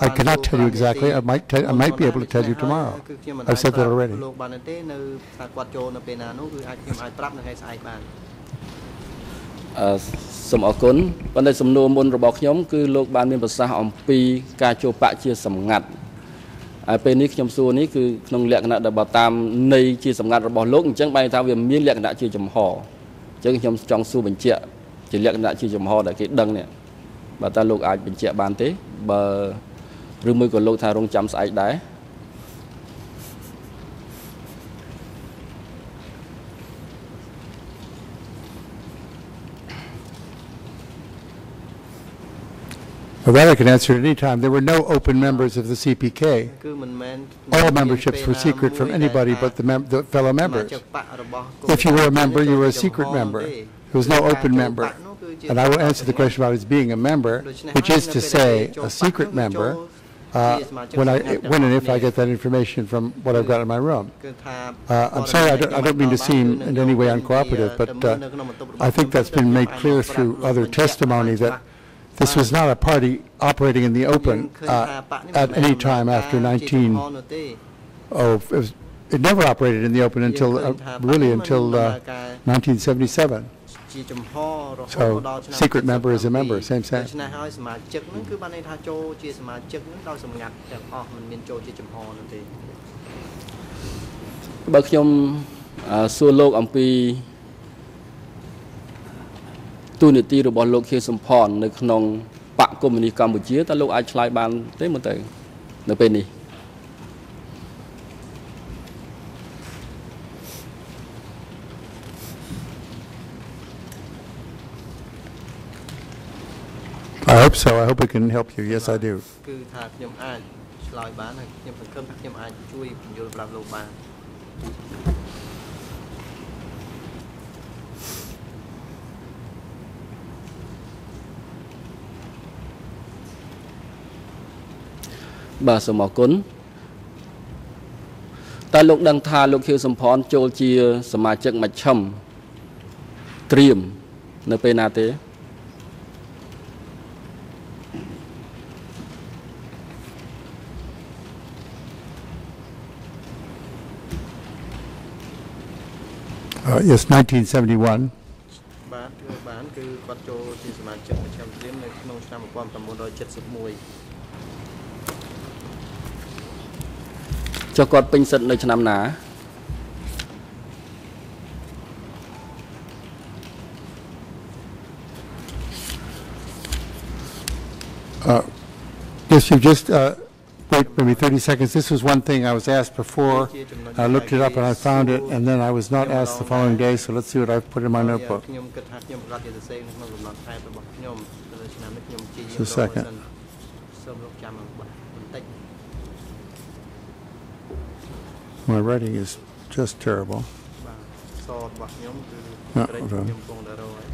I cannot tell you exactly. I might tell, I might be able to tell you tomorrow. I've said that already. អឺសូមអរគុណប៉ុន្តែសំណួរមុនរបស់ខ្ញុំ គឺលោកបានមានប្រសាសន៍អំពីការចូលបកជាសម្ងាត់ហើយពេលនេះខ្ញុំសួរនេះគឺក្នុងលក្ខណៈដែលបើតាមន័យជាសម្ងាត់របស់លោកអញ្ចឹងបែរថាវាមានលក្ខណៈជាចំហអញ្ចឹងខ្ញុំចង់សួរបញ្ជាក់ជាលក្ខណៈជាចំហដែលគេដឹងនេះបើតើលោកអាចបញ្ជាក់បានទេបើឬមួយក៏លោកថារងចាំស្អែកដែរ Well, I can answer at any time. There were no open members of the CPK. All memberships were secret from anybody but the, mem the fellow members. If you were a member, you were a secret member. There was no open member. And I will answer the question about his being a member, which is to say, a secret member, uh, when, I, when and if I get that information from what I've got in my room. Uh, I'm sorry, I don't, I don't, mean to seem in any way uncooperative, but uh, I think that's been made clear through other testimony that this was not a party operating in the open uh, at any time after 19, oh, it, was, it never operated in the open until, uh, really until uh, 1977. ជាចំហរហូត So, ដល់ឆ្នាំ secret member is a member, same ដូ sense. ច្នេះហើយសមាជិកហ្នឹងគឺបានន័យថាចូលជាសមាជិកហ្នឹងដោយសម្ងាត់ទាំងអស់មិនមានចូលជាចំហនោះទេ បើខ្ញុំអឺសួរលោកអំពី ទូនីតិរបស់លោកខៀវសំផននៅក្នុងបកកុម្មុយនីសកម្ពុជាតើលោកអាចឆ្លើយបានទេមើលទៅនៅពេលនេះ I hope so. I hope we can help you. Yes, I do. គឺថាខ្ញុំអាចឆ្លើយបានហើយខ្ញុំសង្ឃឹមថាខ្ញុំអាចជួយពន្យល់ប្រាប់លោកបាន បាទសូមអរគុណតើលោកដឹងថាលោកខៀវសំផនចូលជា សមាជិកមជ្ឈិមត្រៀមនៅពេលណាទេ Uh, yes, 1971. បាទគឺបានគឺគាត់ចូលជាសមាជិកមជ្ឈមត្រៀមនៅក្នុងឆ្នាំ1971 ចុះគាត់ពេញសិទ្ធិនៅឆ្នាំណា Yes, you just, uh, wait maybe 30 seconds. This was one thing I was asked before. I looked it up and I found it, and then I was not asked the following day, so let's see what I've put in my notebook. ខ្ញុំគិតថាខ្ញុំប្រកាសជាសរសេរនៅក្នុងកំណត់ខែរបស់ខ្ញុំទៅឆ្នាំនេះខ្ញុំជាយាម Just a second. My writing is just terrible. បាទសរបស់ខ្ញុំគឺ ណា ក្រេច អត់ ខ្ញុំកំពុងតែរកហើយ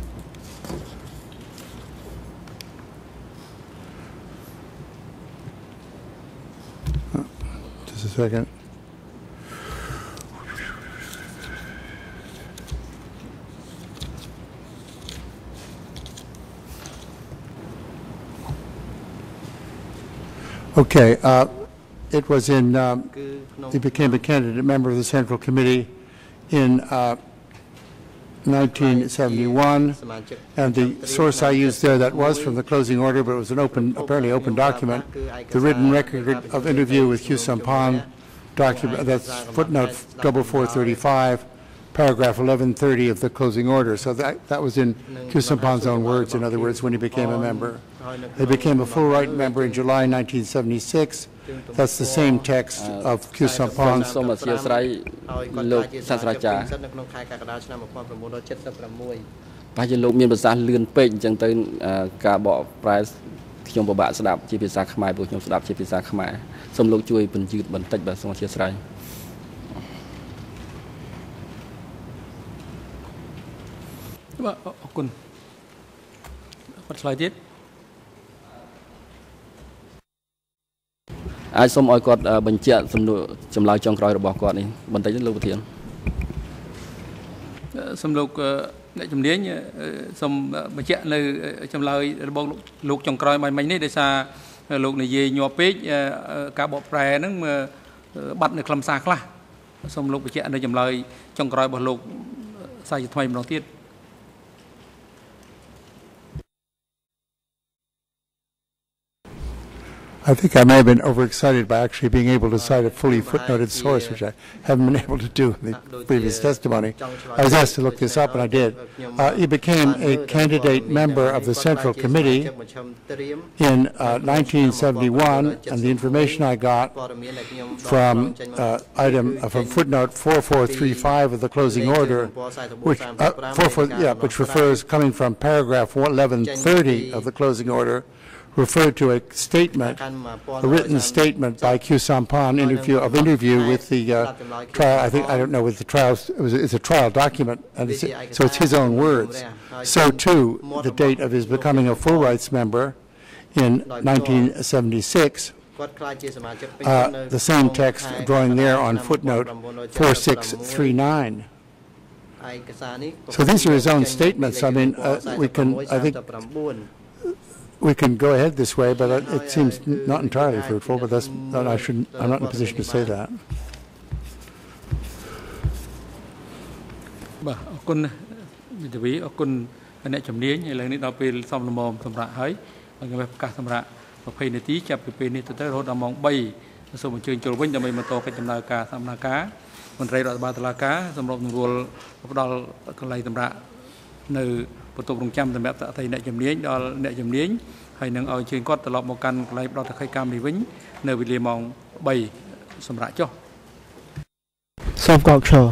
Just a second. Okay, uh, it was in, um, he became a candidate member of the Central Committee in uh, 1971. And the source I used there that was from the closing order, but it was an open, apparently open document. The written record of interview with Khieu Samphan, document, that's footnote double 435, paragraph 1130 of the closing order. So that, that was in Khieu Samphan's own words, in other words, when he became a member. He became a full right member in July nineteen seventy-six. That's the same text of Hugh សូម Sampan's សូមអធិស្ឋានហើយគាត់លោកក្លាយជាសាស្ត្រាចារ្យពេញសិទ្ធិនៅក្នុងខែកក្កដាឆ្នាំ1976ប្រហែលជាលោកមានប្រសាសន៍លឿនពេកអញ្ចឹងទៅអឺការបកប្រែខ្ញុំពិបាកស្ដាប់ជាភាសាខ្មែរព្រោះខ្ញុំស្ដាប់ជាភាសាខ្មែរសូមលោកជួយបញ្យឺតបន្តិចបាទសូមអធិស្ឋានបាទអរគុណគាត់ឆ្លើយទៀត អាចសូមឲ្យគាត់អឺបញ្ជាក់សំណួរចម្លើយចុងក្រោយរបស់គាត់នេះបន្តិចទេលោកប្រធានអឺសំលោកអឺអ្នកជំនាញអឺសូមបញ្ជាក់នៅចម្លើយរបស់លោកលោកចុងក្រោយមកមិញនេះដោយសារលោកនិយាយញាប់ពេកអឺអឺការបកប្រែហ្នឹងអឺបាត់នៅខ្លឹមសារខ្លះសូមលោកបញ្ជាក់នៅចម្លើយចុងក្រោយរបស់លោកសាជាថ្មីម្ដងទៀត I think I may have been overexcited by actually being able to cite a fully footnoted source, which I haven't been able to do in the previous testimony. I was asked to look this up, and I did. Uh, he became a candidate member of the Central Committee in uh, 1971, and the information I got from uh, item uh, from footnote 4435 of the closing order, which uh, 44, yeah, which refers coming from paragraph 1130 of the closing order, referred to a statement, a written statement by Khieu Samphan interview of interview with the uh, trial. I think I don't know with the trial. It was, it's a trial document, and it's, so it's his own words. So too, the date of his becoming a full rights member in 1976. Uh, the same text drawing there on footnote 4639. So these are his own statements. I mean, uh, we can, I think, we can go ahead this way, but it, it seems not entirely fruitful, but that's, that I shouldn't, I'm not in a position to say that. បាទអរគុណវិទ្យាអរគុណអ្នកជំនាញឥឡូវនេះដល់ពេលសំលមមសម្រាប់ហើយខ្ញុំប្រកាសសម្រាប់20នាទីចាប់ពីពេលនេះទៅទៅរហូតដល់ម៉ោង3សូមអញ្ជើញចូលវិញដើម្បីបន្តកិច្ចដំណើរការសកម្មភាពមន្ត្រីរដ្ឋបាលតុលាការសម្របសម្រួលផ្ដល់កន្លែងសម្រាប់នៅ បន្ទប់រងចាំសម្រាប់អតីតអ្នកជំនាញដល់អ្នកជំនាញហើយនឹងឲ្យជើញគាត់ត្រឡប់មកកាន់កន្លែងផ្ដល់តក្កកម្មនេះវិញនៅវេលាម៉ោង3សម្រាប់ចុះ Self Culture